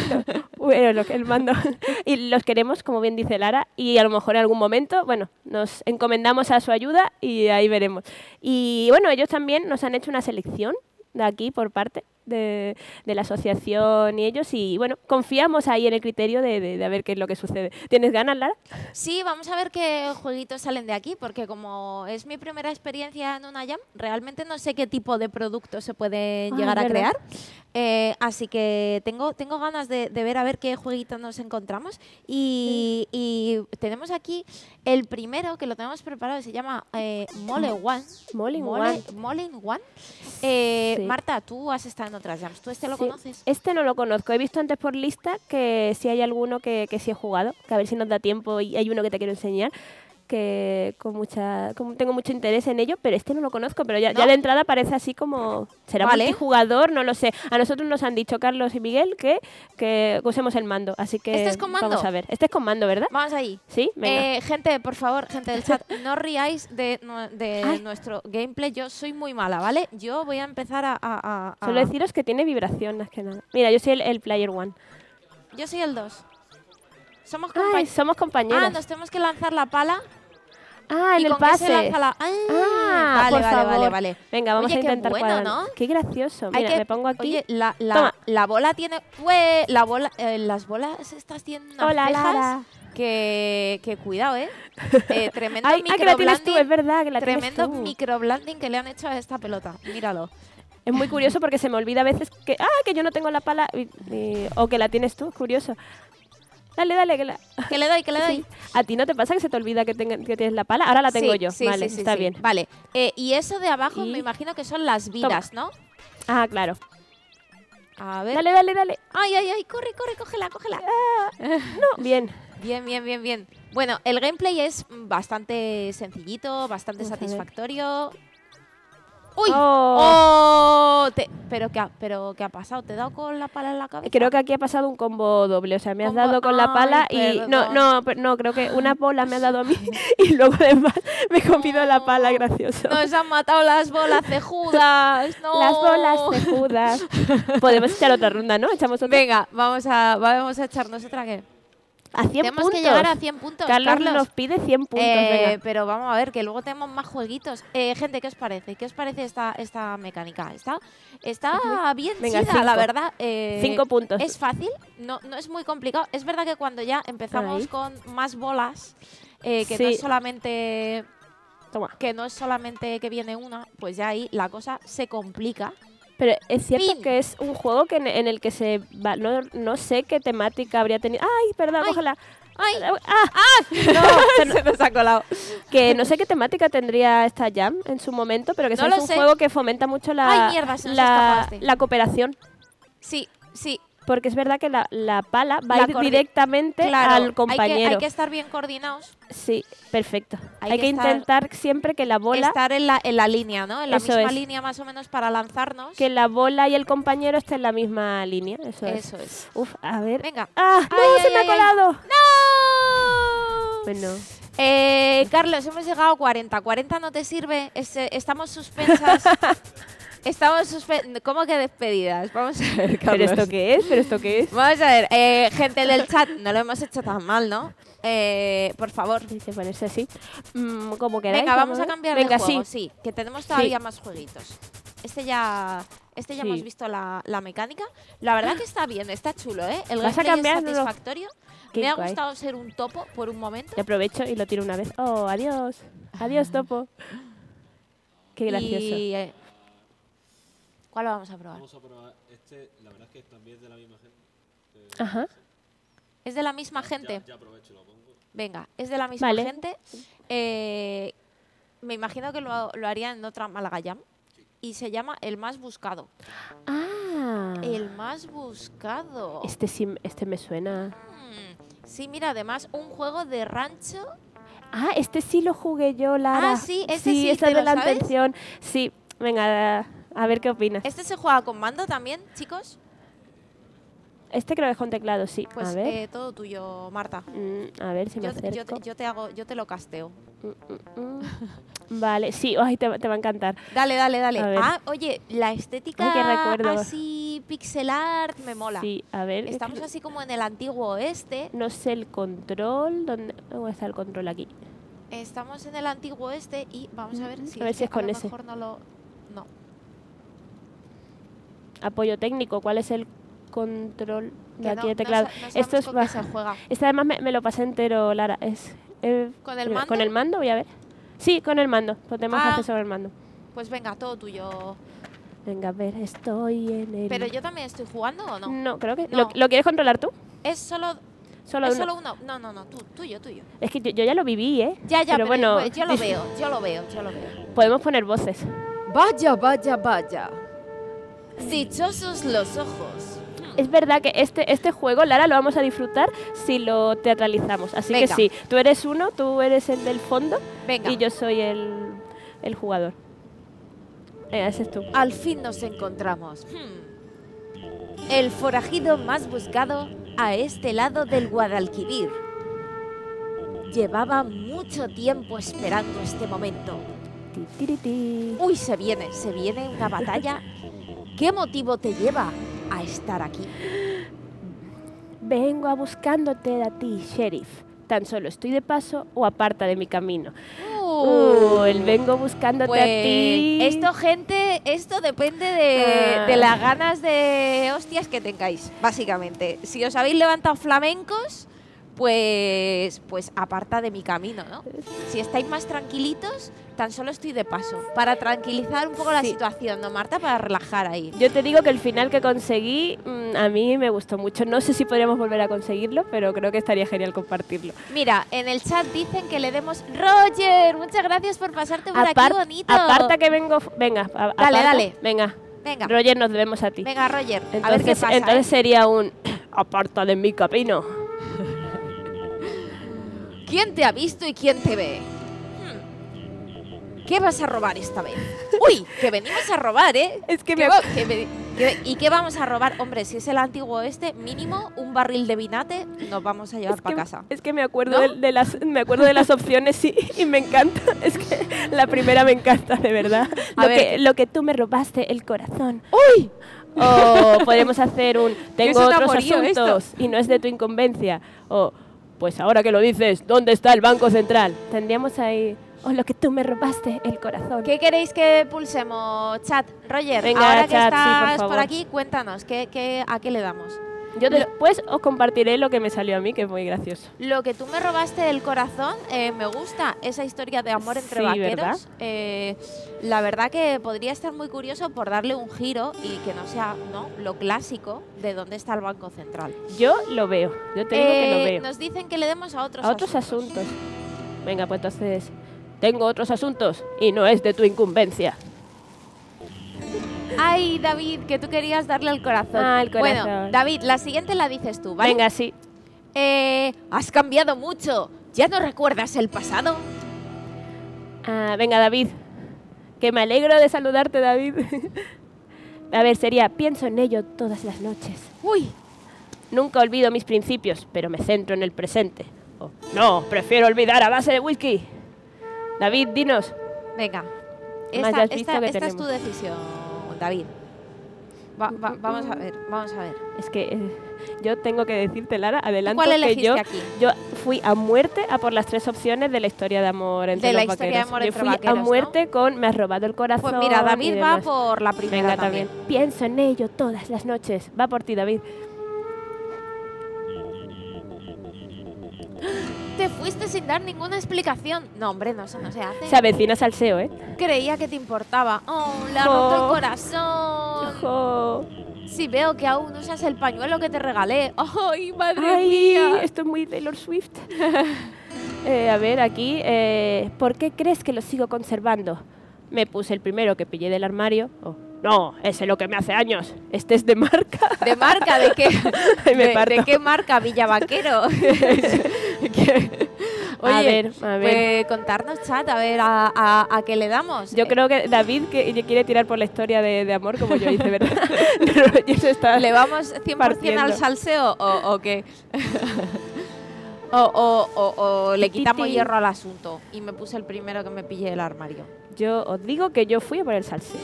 bueno, lo que el mando. y los queremos, como bien dice Lara, y a lo mejor en algún momento, bueno, nos encomendamos a su ayuda y ahí veremos. Y bueno, ellos también nos han hecho una selección de aquí por parte de, de la asociación y ellos y bueno, confiamos ahí en el criterio de, de- de ver qué es lo que sucede. ¿Tienes ganas, Lara? Sí, vamos a ver qué jueguitos salen de aquí, porque como es mi primera experiencia en una jam, realmente no sé qué tipo de productos se pueden Ah, llegar a crear. Eh, así que tengo, tengo ganas de, ver a ver qué jueguitos nos encontramos. Y, y tenemos aquí el primero que lo tenemos preparado, se llama eh, Mole One. Mole One. Mole One. Eh, Sí. Marta, tú has estado en otras jams. ¿Tú este lo Sí. conoces? Este no lo conozco. He visto antes por lista que si hay alguno que, que sí he jugado, que a ver si nos da tiempo y hay uno que te quiero enseñar que con mucha con- tengo mucho interés en ello, pero este no lo conozco, pero ya, ya ¿No? de entrada parece así como será Vale. multijugador, no lo sé. A nosotros nos han dicho Carlos y Miguel que que usemos el mando, así que ¿Este es con mando? vamos a ver. Este es con mando, ¿verdad? Vamos ahí. Sí, venga. Eh, gente, por favor, gente del chat, no ríais de, de nuestro gameplay. Yo soy muy mala, ¿vale? Yo voy a empezar a... a- a- a- Solo deciros que tiene vibración más que nada. Mira, yo soy el, el player one. Yo soy el 2. Somos Ay, compañeros. somos compañeros. Ah, nos tenemos que lanzar la pala. Ah, en ¿Y el con qué se pase. lanza la- Ah, Ah, vale, por vale, favor. vale, vale. Venga, vamos Oye, a qué intentar bueno, cuadrar. ¿no? Qué gracioso. Hay Mira, que- me pongo aquí. Oye, la, la, la bola tiene... Ue, la bola, eh, las bolas estas tienen unas Hola, cejas Lara. que, que cuidado, ¿eh? Eh, tremendo Ay, ah, que la tienes tú, microblending- es verdad, que la tienes Tremendo microblending que le han hecho a esta pelota. Míralo. Es muy curioso porque se me olvida a veces que, ah, que yo no tengo la pala y- y- o que la tienes tú, curioso. Dale, dale, que la... Que le doy, que le doy. Sí. ¿A ti no te pasa que se te olvida que, tenga- que tienes la pala? Ahora la tengo Sí, yo. sí, vale, está bien. Vale. Eh, y eso de abajo Y- me imagino que son las vidas, ¿no? Ah, claro. A ver. Dale, dale, dale. Ay, ay, ay, corre, corre, cógela, cógela. No, bien. Bien, bien, bien, bien. Bueno, el gameplay es bastante sencillito, bastante Vamos satisfactorio. ¡Uy! Oh. ¡Oh! Te- ¿Pero, qué ha, ¿Pero qué ha pasado? ¿Te he dado con la pala en la cabeza? Creo que aquí ha pasado un combo doble, o sea, me has Combo- dado con la Ay, pala y no, no, no, creo que una bola me ha dado a mí y luego además me he comido la pala, gracioso. Nos han matado las bolas cejudas. No. Las bolas cejudas. Podemos echar otra ronda, ¿no? Echamos otra. Venga, vamos a, vamos a echarnos otra que. A 100 Tenemos puntos. que llegar a 100 puntos, Carlos, Carlos. nos pide 100 puntos. Eh, venga. pero vamos a ver, que luego tenemos más jueguitos. Eh, gente, ¿qué os parece? ¿Qué os parece esta, esta mecánica? Está, está bien Venga, chida, la verdad. Eh, 5 puntos. Es fácil, no, no es muy complicado. Es verdad que cuando ya empezamos Ahí. con más bolas, eh, que no es solamente Toma. que no es solamente que viene una, pues ya ahí la cosa se complica. Pero es cierto que es un juego que en, en el que se va, no, no sé qué temática habría tenido. ¡Ay, perdón, Ay. ojalá! ¡Ay! ¡Ah! No, se- nos ha colado. que no sé qué temática tendría esta Jam en su momento, pero que No es un sé. juego que fomenta mucho la, Ay, mierda, la, este. la cooperación. Sí, sí, Porque es verdad que la, la pala va La a ir directamente claro. al hay que- compañero. Hay que, estar bien coordinados, Sí, perfecto. Hay Hay, que intentar siempre que la bola, estar en la, en la línea, ¿no? En la misma es. línea más o menos para lanzarnos. que la bola y el compañero estén en la misma línea. Eso, es. Eso es. Uf, a ver. Venga. ¡Ah! ¡No! Ay, ¡Se ay, me ha colado! ¡No! Bueno, Eh, Carlos, hemos llegado a 40. ¿40 no te sirve? Es- eh, estamos suspensas. estamos. ¿Cómo que despedidas? Vamos a ver, ¿pero esto qué es? ¿Pero esto qué es? Vamos a ver, eh, gente del chat, no lo hemos hecho tan mal, ¿no? Eh, por favor. Dice ponerse así. Mm, como queráis. Venga, vamos a cambiar Venga, de juego, sí. sí. que tenemos todavía más jueguitos. Este ya, este ya Sí. hemos visto la, la mecánica. La verdad que está bien, está chulo, ¿eh? El ¿Vas a cambiar? es satisfactorio. Qué Me ha guay. gustado ser un topo por un momento. Y aprovecho y lo tiro una vez. ¡Oh, adiós! Adiós, topo. Qué gracioso. Y, eh, ¿Cuál vamos a probar? Vamos a probar este, la verdad es que también es de la misma gente. Ajá. ¿Es de la misma gente? Ya aprovecho y lo pongo. Venga, es de la misma Vale. gente. Eh, me imagino que lo, lo haría en otra Málaga Jam. Y se llama El Más Buscado. Ah. El Más Buscado. Este sí, este me suena. Mm, Sí, mira, además un juego de rancho. Ah, este sí lo jugué yo, Lara. Ah, sí, este sí, esta ¿te es de lo la sabes? intención. Sí, venga, a, a ver qué opinas. Este se juega con mando también, chicos. Este creo que es con teclado, sí. Pues a ver. eh, todo tuyo, Marta. Mm, a ver si me te- yo acerco. te, yo te hago, yo te lo casteo. Mm, mm. Vale, sí, ay, te, va- te va a encantar. Dale, dale, dale. A. Ah, oye, la estética Ay, qué así pixel art me mola. Sí, a ver. es Estamos así como en el antiguo oeste. No sé el control. ¿Dónde dónde está el control aquí? Estamos en el antiguo oeste y vamos a ver si, A ver si que es con lo ese. mejor no lo. No. Apoyo técnico. ¿Cuál es el control de aquí no, de teclado? No, sa- no Esto es con se juega. Este además me, me lo pasé entero, Lara. Es, eh, ¿Con el mando? ¿Con el mando? Voy a ver. Sí, con el mando. Podemos Ah. hacer sobre el mando. Pues venga, todo tuyo. Venga, a ver, estoy en el... Pero yo también estoy jugando o no? No, creo que... No. ¿Lo, lo quieres controlar tú? Es solo, Solo es uno. solo uno. No, no, no, tú, tuyo, tuyo. Es que yo, yo ya lo viví, ¿eh? Ya, ya, Pero pero, bueno, pues yo lo veo, yo lo veo, yo lo veo. Podemos poner voces. Vaya, vaya, vaya. Dichosos los ojos. Es verdad que este, este juego, Lara, lo vamos a disfrutar si lo teatralizamos. Así Venga. que sí, tú eres uno, tú eres el del fondo Venga, y yo soy el, el jugador. Venga, ese es tú. al fin nos encontramos. Hmm. El forajido más buscado a este lado del Guadalquivir. Llevaba mucho tiempo esperando este momento. Uy, se viene, se viene una batalla. ¿Qué motivo te lleva a estar aquí? Vengo a buscándote a ti, sheriff. Tan solo estoy de paso o aparta de mi camino. Uh, el vengo buscándote Pues a ti. esto, gente, esto depende de, Ah. de las ganas de hostias que tengáis, básicamente. Si os habéis levantado flamencos, pues, pues aparta de mi camino, ¿no? Si estáis más tranquilitos, tan solo estoy de paso. Para tranquilizar un poco la situación, ¿no, Marta? Para relajar ahí. Yo te digo que el final que conseguí mm, a mí me gustó mucho. No sé si podríamos volver a conseguirlo, pero creo que estaría genial compartirlo. Mira, en el chat dicen que le demos... Roger, muchas gracias por pasarte por Apar- aquí, bonito. Aparta que vengo. Venga, a- aparta. dale. Venga, Venga, Roger, nos debemos a ti. venga, Roger. a ver qué Entonces, pasa. entonces ¿eh? sería un aparta de mi camino. ¿Quién te ha visto y quién te ve? ¿Qué vas a robar esta vez? Uy, que venimos a robar, ¿eh? Es que ¿Qué me, que que- ¿Y qué vamos a robar? Hombre, si es el antiguo este, mínimo un barril de vinate nos vamos a llevar para casa. es que me acuerdo ¿No? de, de las me acuerdo de las opciones sí, y me encanta. Es que la primera me encanta, de verdad. A Lo ver. que, lo que tú me robaste el corazón. ¡Uy! O podemos hacer un tengo otros esto. asuntos y no es de tu incumbencia. O Pues ahora que lo dices, ¿dónde está el Banco Central? Tendríamos ahí... Oh, lo que tú me robaste, el corazón. ¿Qué queréis que pulsemos? Chat, Roger, Venga, ahora que chat, sí, por estás por, aquí, cuéntanos, ¿qué, qué, a qué le damos? Yo después os compartiré lo que me salió a mí, que es muy gracioso. Lo que tú me robaste el corazón, eh, me gusta esa historia de amor entre Sí, vaqueros. ¿verdad? Eh, la verdad que podría estar muy curioso por darle un giro y que no sea ¿no? lo clásico de dónde está el Banco Central. Yo lo veo, yo te digo que lo Eh, veo. Nos dicen que le demos a otros A otros asuntos. Venga, pues entonces, tengo otros asuntos y no es de tu incumbencia. Ay, David, que tú querías darle el corazón. Ah, el Bueno, corazón. David, la siguiente la dices tú, ¿vale? Venga, sí. Eh, has cambiado mucho. ¿Ya no recuerdas el pasado? Ah, venga, David. Que me alegro de saludarte, David. a ver, sería, pienso en ello todas las noches. Uy, Nunca olvido mis principios, pero me centro en el presente. Oh, no, prefiero olvidar a base de whisky. David, dinos. venga. Además, Esta, esta- esta es tu decisión, David. Va- va- vamos a ver, vamos a ver. Es que eh, yo tengo que decirte, Lara, adelanto ¿Cuál que elegiste yo, aquí? yo fui a muerte a por las tres opciones de la historia de amor entre De la los historia de amor yo entre fui vaqueros, a ¿no? muerte con me has robado el corazón. Pues mira, David va por la primera Venga, también. también. Pienso en ello todas las noches. Va por ti, David. Te fuiste sin dar ninguna explicación. No, hombre, no, eso no se hace. Se avecina salseo, ¿eh? Creía que te importaba. Oh, le ha roto el corazón. Jo. Si veo que aún usas el pañuelo que te regalé. ¡Ay, madre Ay, mía! esto es muy Taylor Swift. Eh, a ver, aquí, eh, ¿por qué crees que lo sigo conservando? Me puse el primero que pillé del armario. Oh, no, ese es lo que me hace años. Este es de marca. ¿De marca? ¿De qué? De, qué marca? Villa Vaquero. Oye, a ver, a ver. Pues contarnos, chat, a ver a, a- a qué le damos. Yo Eh, creo que David que quiere tirar por la historia de, de amor como yo hice, ¿verdad? Está- ¿Le vamos 100% partiendo. al salseo o, o qué? o, o- o- o le quitamos hierro al asunto y me puse el primero que me pillé del armario. Yo os digo que yo fui a por el salseo.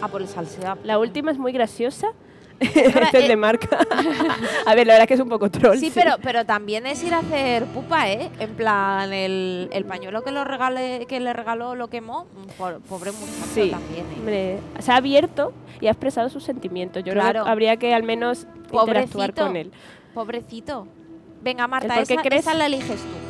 Ah, por el salseo. La última es muy graciosa. Este es eh, de marca. a ver, la verdad es que es un poco troll. Sí, pero, pero también es ir a hacer pupa, ¿eh? En plan, el, el pañuelo que, lo regale, que le regaló lo quemó. por- pobre muchacho Sí, también, ¿eh? hombre, se ha abierto y ha expresado sus sentimientos. Yo creo que habría que al menos interactuar con él. Pobrecito. Venga, Marta, esa, crees? esa la eliges tú.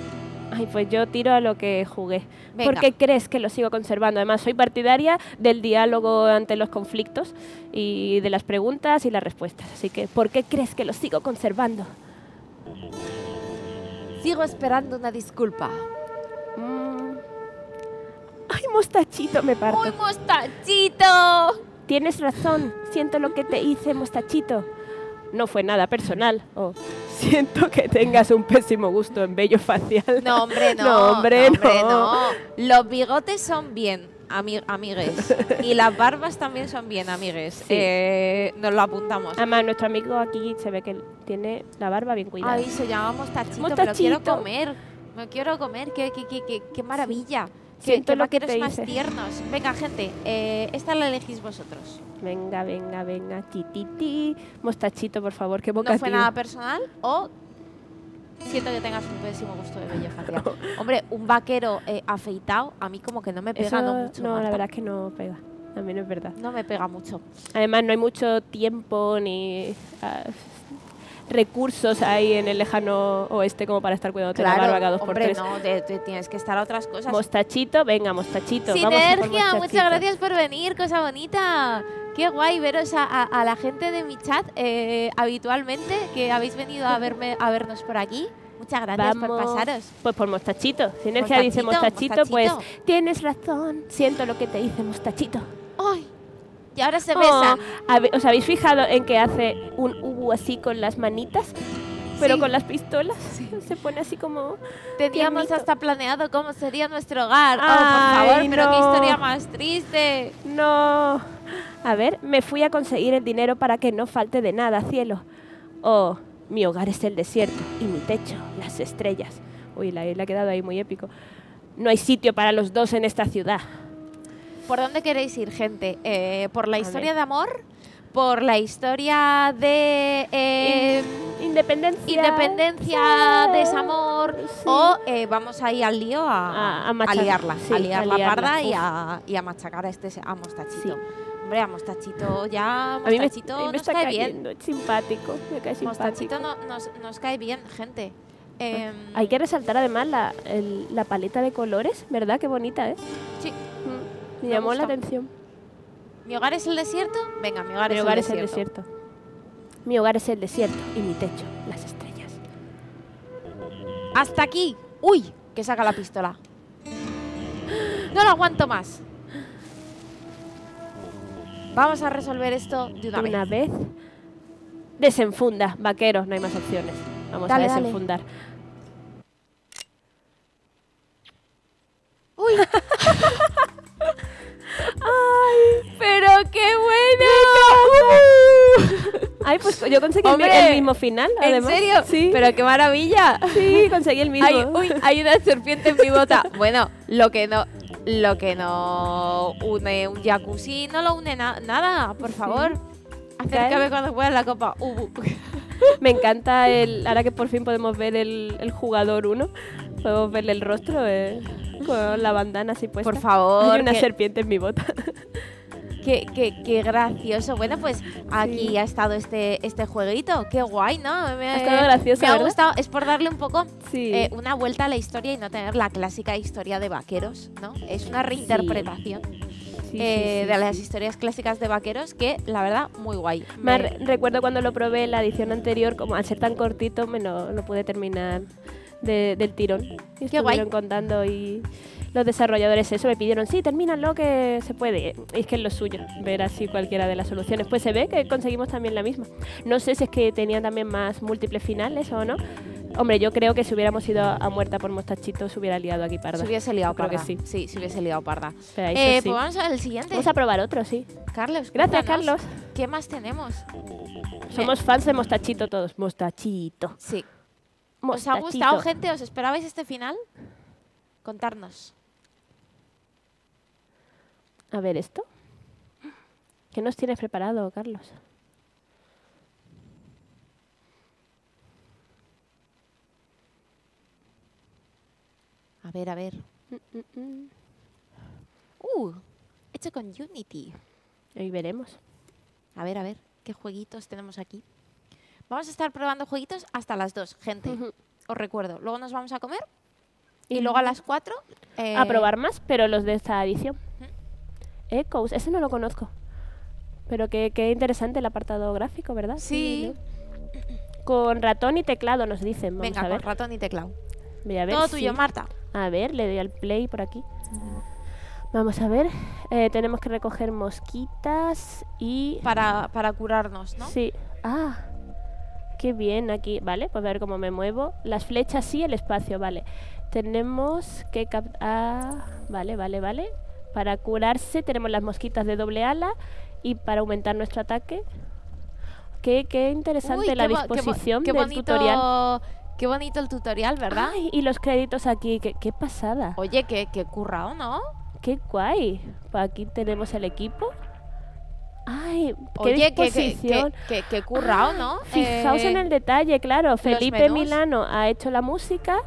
Ay, pues yo tiro a lo que jugué. Venga. ¿Por qué crees que lo sigo conservando? Además, soy partidaria del diálogo ante los conflictos y de las preguntas y las respuestas. Así que, ¿por qué crees que lo sigo conservando? Sigo esperando una disculpa. Mm. Ay, mostachito, me parto. ¡Uy, mostachito! Tienes razón, siento lo que te hice, mostachito. No fue nada personal. Oh, siento que tengas un pésimo gusto en vello facial. No, hombre, no. No, hombre, no. no. Los bigotes son bien, ami- amigues. y las barbas también son bien, amigues. Sí. Eh, nos lo apuntamos. Además, nuestro amigo aquí se ve que tiene la barba bien cuidada. Ay, se llama mostachito, Mostachito. quiero comer. Me quiero comer, qué, qué, qué, qué, qué maravilla. Qué, Siento lo que vaqueros te más tiernos. Venga, gente, eh, esta la elegís vosotros. Venga, venga, venga, ti, ti, ti. Mostachito, por favor, qué ¿No vocativo. fue nada personal o siento que tengas un pésimo gusto de facial? Hombre, un vaquero eh, afeitado a mí como que no me pega Eso, no mucho. no, la verdad es que no pega. También es verdad. No me pega mucho. Además, no hay mucho tiempo ni ah, recursos ahí en el lejano oeste como para estar cuidándote la barba cada dos por hombre, tres. no, te- te tienes que estar a otras cosas. Mostachito, venga, mostachito. vamos por Sinergia, muchas mostachito. gracias por venir, cosa bonita. Qué guay veros a, a- a la gente de mi chat eh, habitualmente que habéis venido a verme a vernos por aquí. Muchas gracias por Vamos. pasaros. Pues por mostachito. Sinergia dice Mostachito, mostachito, pues mostachito. tienes razón. Siento lo que te hice, mostachito. ¡Ay! Y ahora se Oh, besan. habe- ¿Os habéis fijado en que hace un ubu así con las manitas? Pero Sí. con las pistolas. Se pone así como... Teníamos tiernito. hasta planeado cómo sería nuestro hogar. Oh, por Ay, favor, pero qué no. historia más triste. No. A ver, me fui a conseguir el dinero para que no falte de nada, cielo. Oh, mi hogar es el desierto y mi techo, las estrellas. Uy, la le ha quedado ahí muy épico. No hay sitio para los dos en esta ciudad. ¿Por dónde queréis ir, gente? Eh, ¿Por la historia de amor? por la historia de eh, Independencia. Sí. desamor, Sí. o eh, vamos ahí al lío a, A- a liarla, sí, a liar la liarla, parda y a, y a machacar a este a Mostachito. Sí. Hombre, a Mostachito ya, Mostachito a mí me nos está cae bien. cayendo, es simpático, me cae simpático. Mostachito no- nos, nos cae bien, gente. Em, Hay que resaltar además la, el- la paleta de colores, ¿verdad? Qué bonita, ¿eh? Sí. Me, Me llamó la atención. ¿Mi hogar es el desierto? Venga, mi hogar, Mi es, hogar el es el desierto. Mi hogar es el desierto y mi techo, las estrellas. Hasta aquí. Uy, que saca la pistola. No lo aguanto más. Vamos a resolver esto de una, Una vez. vez. Desenfunda, vaqueros, no hay más opciones. Vamos Dale, a dale. desenfundar. Uy. Pero qué bueno. Ay, pues yo conseguí el mi- Hombre, el mismo final, ¿En además. serio? Sí, Pero qué maravilla. sí, conseguí el mismo. Hay, uy, hay una serpiente en mi bota. Bueno, lo que no, lo que no une un jacuzzi no lo une na- nada, por favor. Acércame cuando puedas la copa. Uh, uh. Me encanta el. Ahora que por fin podemos ver el, el jugador 1, podemos verle el rostro eh, con la bandana así puesta. Por favor. Hay una que- serpiente en mi bota. Qué, qué- qué gracioso. Bueno, pues aquí Sí. ha estado este, este jueguito. Qué guay, ¿no? Me, Ha estado gracioso, Me ha ¿verdad? gustado. Es por darle un poco Sí. eh, una vuelta a la historia y no tener la clásica historia de vaqueros, ¿no? Es una reinterpretación sí, eh, de las historias clásicas de vaqueros que, la verdad, muy guay. Me Me- re- recuerdo cuando lo probé en la edición anterior, como al ser tan cortito, me lo, lo pude terminar de- del tirón. Y Qué guay. contando y los desarrolladores eso me pidieron, sí, termínalo que se puede. Y es que es lo suyo, ver así cualquiera de las soluciones. Pues se ve que conseguimos también la misma. No sé si es que tenían también más múltiples finales o no. Hombre, yo creo que si hubiéramos ido a muerta por mostachito se hubiera liado aquí parda. Se hubiese liado Yo creo parda. que sí. Sí, se hubiese liado parda. Pero Eh, sí. Pues vamos a ver el siguiente. Vamos a probar otro, sí. Carlos, Gracias, Carlos. ¿Qué más tenemos? Somos fans de Mostachito todos. Mostachito. Sí. ¿Os ha gustado, gente? ¿Os esperabais este final? Contarnos. A ver esto. ¿Qué nos tienes preparado, Carlos? A ver, a ver. Mm, mm, mm. Uh, hecho con Unity. Hoy veremos. A ver, a ver, ¿qué jueguitos tenemos aquí? Vamos a estar probando jueguitos hasta las 2, gente. Os recuerdo. Luego nos vamos a comer y luego a las 4... A probar más, pero los de esta edición. Echoes, ese no lo conozco. Pero qué, qué interesante el apartado gráfico, ¿verdad? Sí. ¿no? Con ratón y teclado nos dicen. Vamos Venga, a con ratón y teclado. Voy a ver Todo tuyo, Marta. A ver, le doy al play por aquí. Vamos a ver. Eh, tenemos que recoger mosquitas y... Para, para curarnos, ¿no? Sí. Ah, qué bien aquí. Vale, pues a ver cómo me muevo. Las flechas y el espacio, vale. Tenemos que cap- ah, vale, vale, vale. Para curarse tenemos las mosquitas de doble ala y para aumentar nuestro ataque. Qué, qué interesante Uy, la qué disposición qué del tutorial. Qué bonito el tutorial, ¿verdad? Ay, y los créditos aquí, qué, qué pasada. Oye, qué, qué currado, ¿no? Qué guay. Pues aquí tenemos el equipo. Ay, qué Oye, que, que, que, disposición. que- que currado, Ah, ¿no? Fijaos en Eh, el detalle, claro. Felipe. Milano ha hecho la música.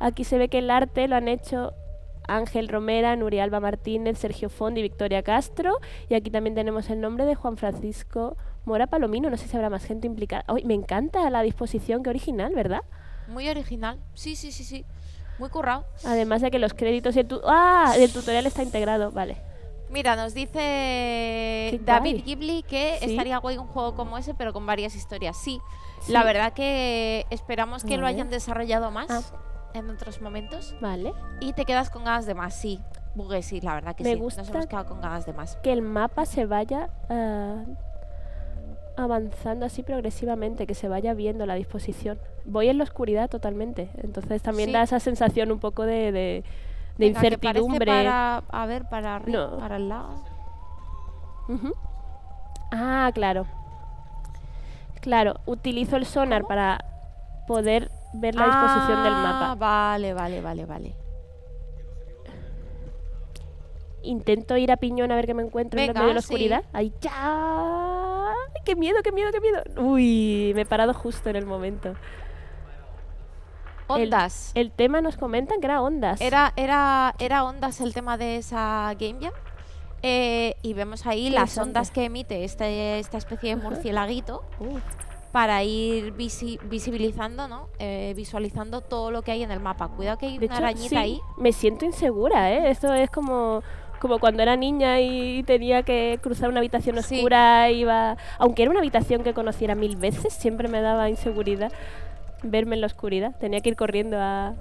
Aquí se ve que el arte lo han hecho Ángel Romera, Nuria Alba Martínez, Sergio Fondi, Victoria Castro. Y aquí también tenemos el nombre de Juan Francisco Mora Palomino. No sé si habrá más gente implicada. Ay, me encanta la disposición, que original, ¿verdad? Muy original. Sí, sí, sí, sí. Muy currado. Además de que los créditos y el, tu- ah, el tutorial está integrado. Vale. Mira, nos dice Qué David guay. Ghibli que Sí. estaría guay un juego como ese, pero con varias historias. Sí, Sí. la verdad que esperamos que lo hayan desarrollado más Ah. en otros momentos. Vale. Y te quedas con ganas de más, sí. Bugue, sí, la verdad que Me sí. gusta Nos hemos quedado con ganas de más. que el mapa se vaya ah, avanzando así progresivamente, que se vaya viendo la disposición. Voy en la oscuridad totalmente, entonces también Sí. da esa sensación un poco de, de- de Venga, incertidumbre. Para, a ver, para arriba, No. para el lado. Ah, claro. Claro, utilizo el sonar para poder ver la disposición del Ah, mapa. Vale, vale, vale, vale. Intento ir a piñón a ver qué me encuentro en medio de la sí. oscuridad. Ahí ya. ¡Ay, qué miedo, qué miedo, qué miedo! Uy, me he parado justo en el momento. Ondas. El tema nos comentan que era ondas. Era, era, era ondas el tema de esa Game Jam. Eh, y vemos ahí las ondas que emite este, esta especie de murcielaguito Uh, para ir visi- visibilizando, ¿no? Eh, visualizando todo lo que hay en el mapa. Cuidado que hay de una hecho, arañita sí, ahí. me siento insegura, ¿eh? Esto es como, como cuando era niña y tenía que cruzar una habitación Sí. oscura, iba... Aunque era una habitación que conociera mil veces, siempre me daba inseguridad verme en la oscuridad. Tenía que ir corriendo a,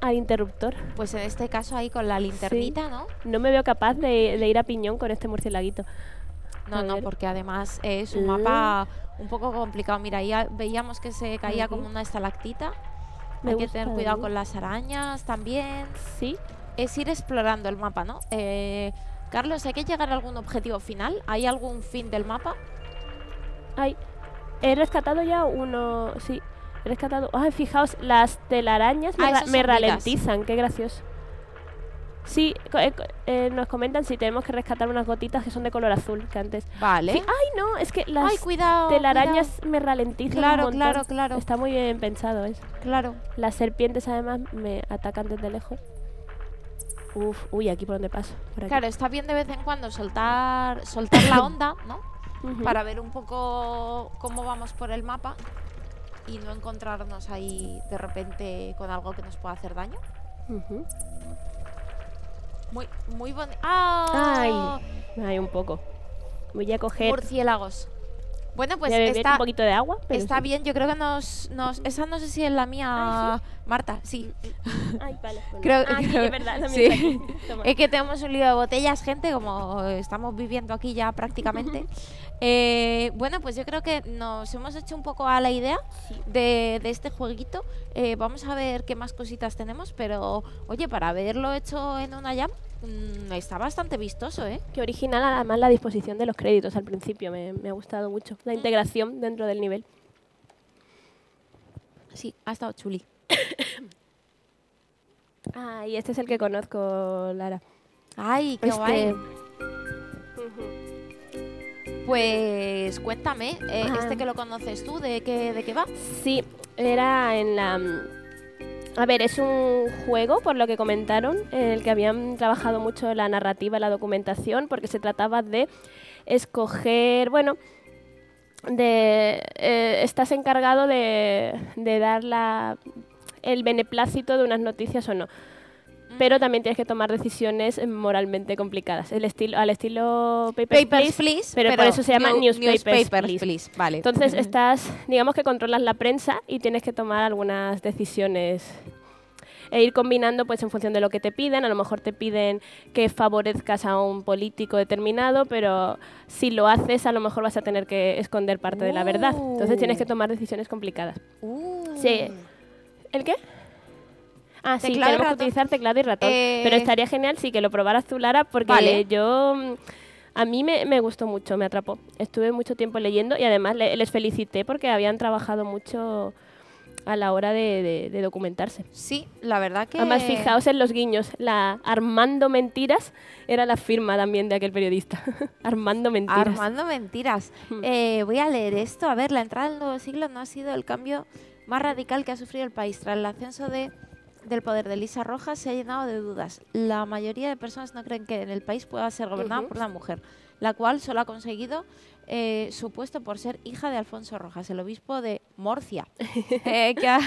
al interruptor. Pues en este caso ahí con la linternita, ¿no? No me veo capaz de, de ir a piñón con este murcielaguito. No, A no, ver. porque además es un mapa un poco complicado. Mira, ahí veíamos que se caía como una estalactita. Me Hay que tener cuidado ¿no? con las arañas también. Sí, Es ir explorando el mapa, ¿no? Eh, Carlos, ¿hay que llegar a algún objetivo final? ¿Hay algún fin del mapa? Ay, he rescatado ya uno. Sí, he rescatado. Ay, fijaos, las telarañas me, Ah, ra- me ralentizan, qué gracioso. Sí, eh, eh, nos comentan si tenemos que rescatar unas gotitas que son de color azul, que antes. Vale. Sí, ay, no, es que las Ay, cuidado. telarañas me ralentizan. Claro, claro, claro. Está muy bien pensado, ¿es? cuidado. Claro. Las serpientes además me atacan desde lejos. Uf, uy, aquí por donde paso. Por aquí. Claro, está bien de vez en cuando soltar, soltar la onda, ¿no? Para ver un poco cómo vamos por el mapa y no encontrarnos ahí de repente con algo que nos pueda hacer daño. Muy, muy bonito. ¡Ah! Ay, hay un poco. Voy a coger. Murciélagos. Bueno, pues está, un poquito de agua. Pero está sí. bien. Yo creo que nos, nos... Esa no sé si es la mía, Marta. Sí. Ay, vale. Creo- ah, sí, es verdad. sí. Es que tenemos un lío de botellas, gente, como estamos viviendo aquí ya prácticamente. Eh, bueno, pues yo creo que nos hemos hecho un poco a la idea Sí. de, de este jueguito. Eh, vamos a ver qué más cositas tenemos, pero oye, para haberlo hecho en una jam, mm, está bastante vistoso, ¿eh? Qué original, además, la disposición de los créditos al principio. Me, me ha gustado mucho. La integración dentro del nivel. Sí, ha estado chuli. Ah, y este es el que conozco, Lara. Ay, qué Este- guay. Pues cuéntame, eh, este que lo conoces tú, ¿de qué, de qué va? Sí, era en la... mm, A ver, es un juego, por lo que comentaron, en el que habían trabajado mucho la narrativa, la documentación, porque se trataba de escoger, bueno, de eh, estás encargado de, de dar la, el beneplácito de unas noticias o no. Pero también tienes que tomar decisiones moralmente complicadas, el estilo, al estilo Papers, Papers, Please. Please, pero por eso se llama New- Newspapers, Please. Vale. Entonces estás, digamos que controlas la prensa y tienes que tomar algunas decisiones e ir combinando pues en función de lo que te piden. A lo mejor te piden que favorezcas a un político determinado, pero si lo haces a lo mejor vas a tener que esconder parte de la verdad. Entonces tienes que Uh. tomar decisiones complicadas. Uh. Sí. ¿El qué? Ah, sí, Teclado tenemos que utilizar teclado y ratón. Eh, Pero estaría genial sí que lo probaras tú, Lara, porque Vale. yo... mm, A mí me, me gustó mucho, me atrapó. Estuve mucho tiempo leyendo y además le- les felicité porque habían trabajado mucho a la hora de, de- de documentarse. Sí, la verdad que... Además, fijaos en los guiños. La Armando Mentiras era la firma también de aquel periodista. Armando Mentiras. Armando mentiras. Hmm. Eh, voy a leer esto. A ver, la entrada del nuevo siglo no ha sido el cambio más radical que ha sufrido el país. Tras el ascenso de, del poder de Lisa Rojas se ha llenado de dudas. La mayoría de personas no creen que en el país pueda ser gobernado Ujú. por una mujer, la cual solo ha conseguido eh, su puesto por ser hija de Alfonso Rojas, el obispo de Murcia, eh, que ha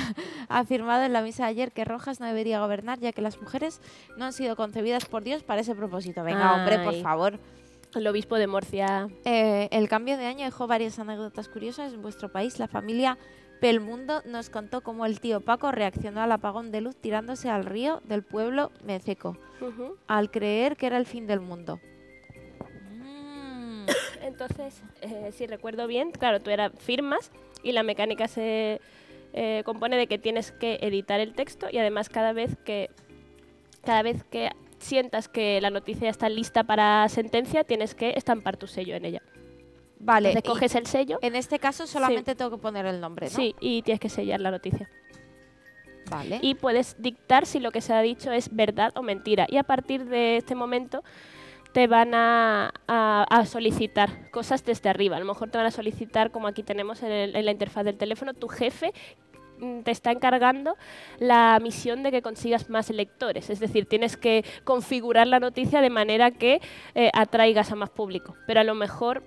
afirmado en la misa de ayer que Rojas no debería gobernar ya que las mujeres no han sido concebidas por Dios para ese propósito. Venga, hombre, por favor. El obispo de Murcia. Eh, el cambio de año dejó varias anécdotas curiosas en vuestro país. La familia Pelmundo nos contó cómo el tío Paco reaccionó al apagón de luz tirándose al río del pueblo Meseco, Ujú. al creer que era el fin del mundo. Mm, Entonces, eh, si recuerdo bien, claro, tú eras firmas y la mecánica se eh, compone de que tienes que editar el texto y además cada vez que cada vez que sientas que la noticia está lista para sentencia, tienes que estampar tu sello en ella. Vale, Entonces coges el sello, en este caso solamente tengo que poner el nombre, ¿no? sí, y tienes que sellar la noticia. Vale. Y puedes dictar si lo que se ha dicho es verdad o mentira. Y a partir de este momento te van a, a- a solicitar cosas desde arriba. A lo mejor te van a solicitar, como aquí tenemos en, el- en la interfaz del teléfono, tu jefe mm, te está encargando la misión de que consigas más lectores. Es decir, tienes que configurar la noticia de manera que eh, atraigas a más público. Pero a lo mejor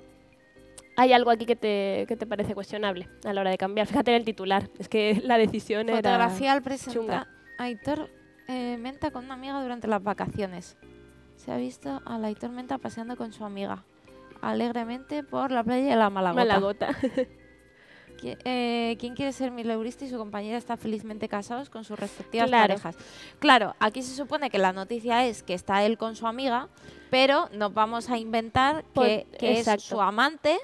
hay algo aquí que te, que te parece cuestionable a la hora de cambiar. Fíjate en el titular. Es que la decisión era... Fotografía al presentar. chunga. Aitor eh, Menta con una amiga durante las vacaciones. Se ha visto a la Aitor Menta paseando con su amiga. Alegremente por la playa de la Malagota. Malagota. Qui- eh, ¿Quién quiere ser mileurista y su compañera está felizmente casados con sus respectivas Claro. parejas? Claro, aquí se supone que la noticia es que está él con su amiga, pero nos vamos a inventar que, Por- que es su amante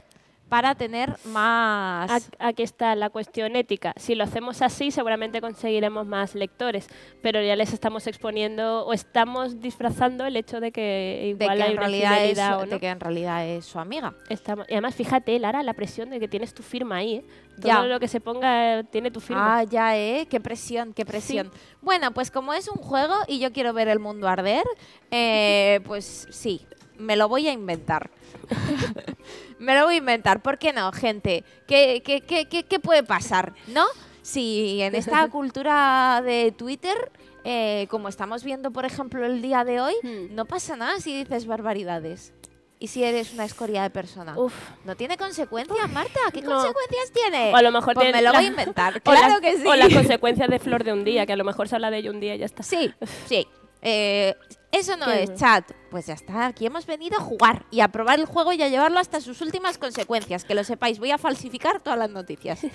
para tener más... Aquí está la cuestión ética. Si lo hacemos así, seguramente conseguiremos más lectores, pero ya les estamos exponiendo o estamos disfrazando el hecho de que de igual que, hay en una realidad es, o no. de que en realidad es su amiga. Estamos- y además, fíjate, Lara, la presión de que tienes tu firma ahí. ¿eh? Todo Ya. lo que se ponga eh, tiene tu firma. Ah, ya, ¿eh? Qué presión, qué presión. Bueno, pues como es un juego y yo quiero ver el mundo arder, eh, pues sí, me lo voy a inventar. me lo voy a inventar. ¿Por qué no, gente? ¿Qué, qué, qué, qué, qué puede pasar, no? Si en esta cultura de Twitter, eh, como estamos viendo, por ejemplo, el día de hoy, Hmm. no pasa nada si dices barbaridades. Y si eres una escoria de persona. Uf. ¿No tiene consecuencias, Marta? ¿Qué No. consecuencias tiene? O a lo mejor pues tiene me lo la- voy a inventar. Claro las- que sí. O las consecuencias de Flor de un día, que a lo mejor se habla de ello un día y ya está. Sí, sí. Eh, eso no es bueno. chat. Pues ya está, aquí hemos venido a jugar y a probar el juego y a llevarlo hasta sus últimas consecuencias. Que lo sepáis, voy a falsificar todas las noticias.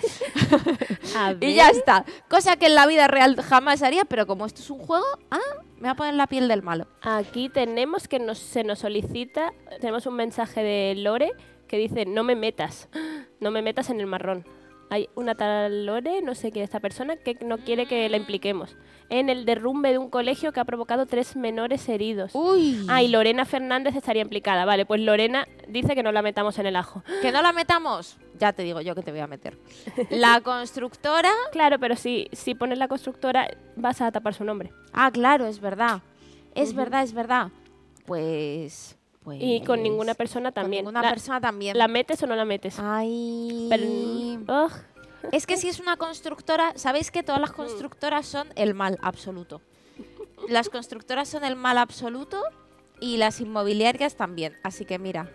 Y ya está. Cosa que en la vida real jamás haría, pero como esto es un juego, ah, me va a poner la piel del malo. Aquí tenemos que nos, se nos solicita, tenemos un mensaje de Lore que dice, no me metas, no me metas en el marrón. Hay una tal Lore, no sé quién es esta persona, que no quiere que la impliquemos. En el derrumbe de un colegio que ha provocado tres menores heridos. Uy. Ah, y Lorena Fernández estaría implicada. Vale, pues Lorena dice que no la metamos en el ajo. Que no la metamos. Ya te digo yo que te voy a meter. La constructora. Claro, pero si, si pones la constructora vas a tapar su nombre. Ah, claro, es verdad. Es verdad, es verdad. Pues. Pues Y con ninguna persona con también. ninguna la, persona también. ¿la metes o no la metes? Ay. Pero, Es que si es una constructora, sabéis que todas las constructoras son el mal absoluto. Las constructoras son el mal absoluto y las inmobiliarias también. Así que mira.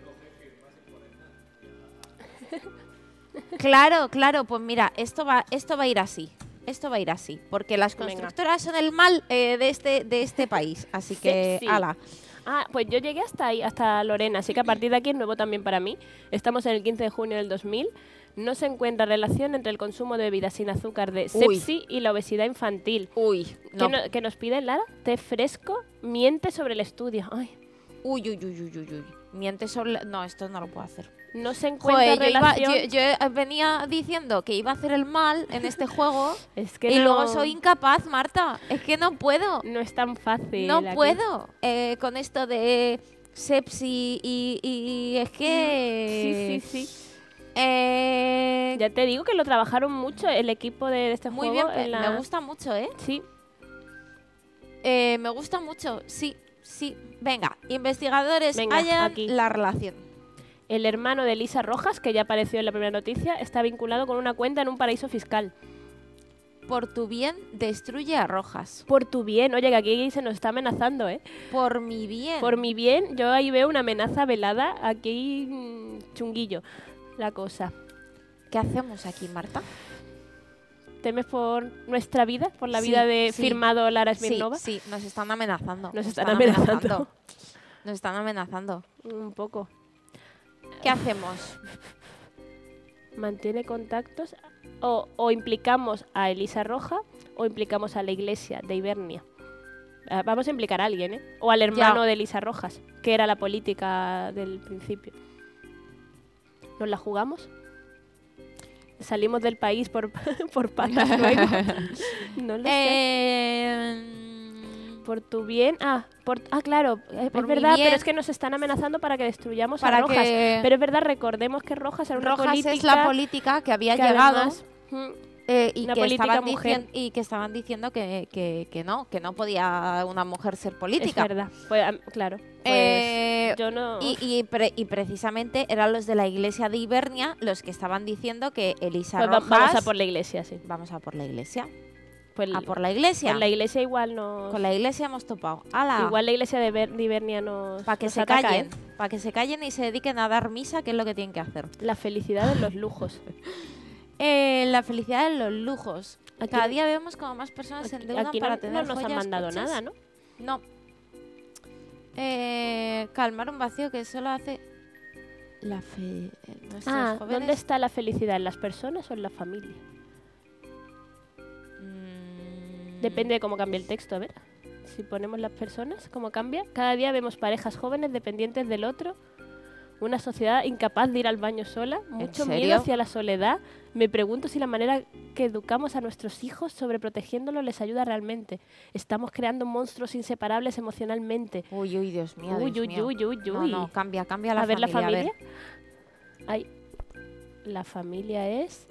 Claro, claro, pues mira, esto va, esto va a ir así. Esto va a ir así. Porque las Venga. constructoras son el mal eh, de, este, de este país. Así que, Sexy. ala. Ah, pues yo llegué hasta ahí, hasta Lorena, así que a partir de aquí es nuevo también para mí. Estamos en el 15 de junio del 2000. No se encuentra relación entre el consumo de bebidas sin azúcar de Uy. sepsi y la obesidad infantil. Uy, ¿Qué, no. no- qué nos pide Lara? Té fresco, miente sobre el estudio. Ay, Uy, uy, uy, uy, uy, uy. Miente sobre... la- No, esto no lo puedo hacer. No se encuentra Joder, yo, iba- relación. yo- yo, eh, venía diciendo que iba a hacer el mal en este juego es que y no, luego soy incapaz, Marta. Es que no puedo. no es tan fácil. No puedo eh, con esto de sepsi y, y es que... Sí, sí, sí. eh, Ya te digo que lo trabajaron mucho el equipo de este muy bien, juego. pe- en la- me gusta mucho, ¿eh? Sí, Eh, Me gusta mucho, sí, sí. Venga, investigadores, Venga, hallan aquí. la relación. El hermano de Lisa Rojas, que ya apareció en la primera noticia, está vinculado con una cuenta en un paraíso fiscal. Por tu bien, destruye a Rojas. Por tu bien, oye, que aquí se nos está amenazando, ¿eh? Por mi bien. Por mi bien, yo ahí veo una amenaza velada, aquí mm, chunguillo la cosa. ¿Qué hacemos aquí, Marta? ¿Temes por nuestra vida? ¿Por la Sí, vida de sí. firmado Lara Sí, Smirnova? sí, nos están amenazando. Nos están amenazando. Nos están amenazando. Un poco. ¿Qué hacemos? Mantiene contactos o, o implicamos a Elisa Roja o implicamos a la iglesia de Ibernia. Ah, Vamos a implicar a alguien, ¿eh? O al hermano de Elisa Rojas, que era la política del principio. ¿Nos la jugamos? ¿Salimos del país por, por patas luego? no lo sé. Eh, Por tu bien. Ah, por, ah claro, eh, Por es verdad, bien. pero es que nos están amenazando para que destruyamos a para Rojas. que Pero es verdad, recordemos que Rojas era una Rojas política es la política que había que llegado además, Eh, y, que estaban mujer. y que estaban diciendo que, que- que no, que no podía una mujer ser Es política. verdad. Pues, claro. Pues Eh, yo no. y, y pre- y precisamente eran los de la iglesia de Ibernia los que estaban diciendo que Elisa pues Rojas... vamos a por la iglesia, sí. Vamos a por la iglesia. Pues A por la iglesia. con la iglesia igual no. Con la iglesia hemos topado. ¡Hala! Igual la iglesia de, Ber- de Ibernia nos. Para que nos se ataca, callen. ¿eh? Para que se callen y se dediquen a dar misa, que es lo que tienen que hacer. La felicidad de los lujos. Eh, la felicidad de los lujos. Aquí- Cada día vemos como más personas se endeudan aquí para no, tener no nos han mandado coches. nada, ¿no? No. Eh, calmar un vacío que solo hace la fe. Nuestros Ah, jóvenes. ¿dónde está la felicidad? ¿En las personas o en la familia? Depende de cómo cambie el texto, a ver. Si ponemos las personas, ¿cómo cambia? Cada día vemos parejas jóvenes dependientes del otro, una sociedad incapaz de ir al baño sola, mucho miedo hacia la soledad. Me pregunto si la manera que educamos a nuestros hijos sobre protegiéndolos les ayuda realmente. Estamos creando monstruos inseparables emocionalmente. Uy, uy, Dios mío. uy, Dios uy, mío. uy, uy, No, uy. no, cambia, cambia la a ver familia. la a ver. familia. Ay, la familia es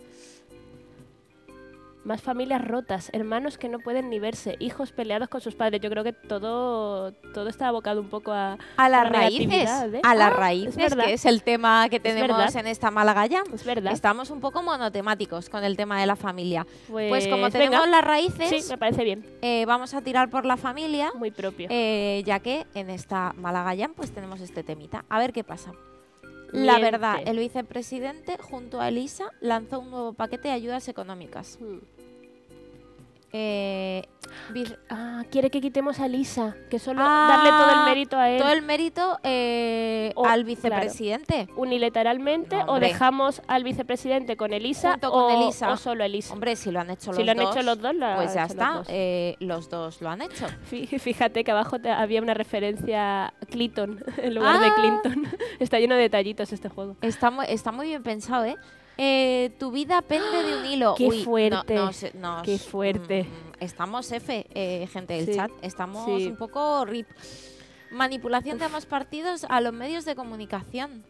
más familias rotas, hermanos que no pueden ni verse, hijos peleados con sus padres. Yo creo que todo todo está abocado un poco a A las la raíces. ¿eh? A las Ah, es raíces, que es el tema que tenemos en esta Málaga ya. es verdad. Estamos un poco monotemáticos con el tema de la familia. Pues, Pues como venga. tenemos las raíces, Sí, me parece bien, eh, vamos a tirar por la familia, muy propio. eh, ya que en esta Málaga Jam pues tenemos este temita. A ver qué pasa. La verdad, el vicepresidente junto a Elisa lanzó un nuevo paquete de ayudas económicas. Hmm. Eh, Ah, quiere que quitemos a Lisa, que solo Ah, darle todo el mérito a él. todo el mérito eh, O- al claro. vicepresidente. Unilateralmente No, o dejamos al vicepresidente con Elisa, con o, Elisa. o solo Elisa. Hombre, si lo han hecho si los lo han dos, hecho los dos, lo pues ya hecho los está. dos. eh, los dos lo han hecho. Fí- Fíjate que abajo te- había una referencia a Clinton en lugar de Ah. Clinton. Está lleno de detallitos este juego. Está, está muy bien pensado, ¿eh? Eh, tu vida pende de un hilo. Qué Uy, no- fuerte, nos- nos- qué fuerte. mm, estamos F, eh, gente del Sí, chat. Estamos sí. un poco rip. Manipulación de ambos partidos a los medios de comunicación.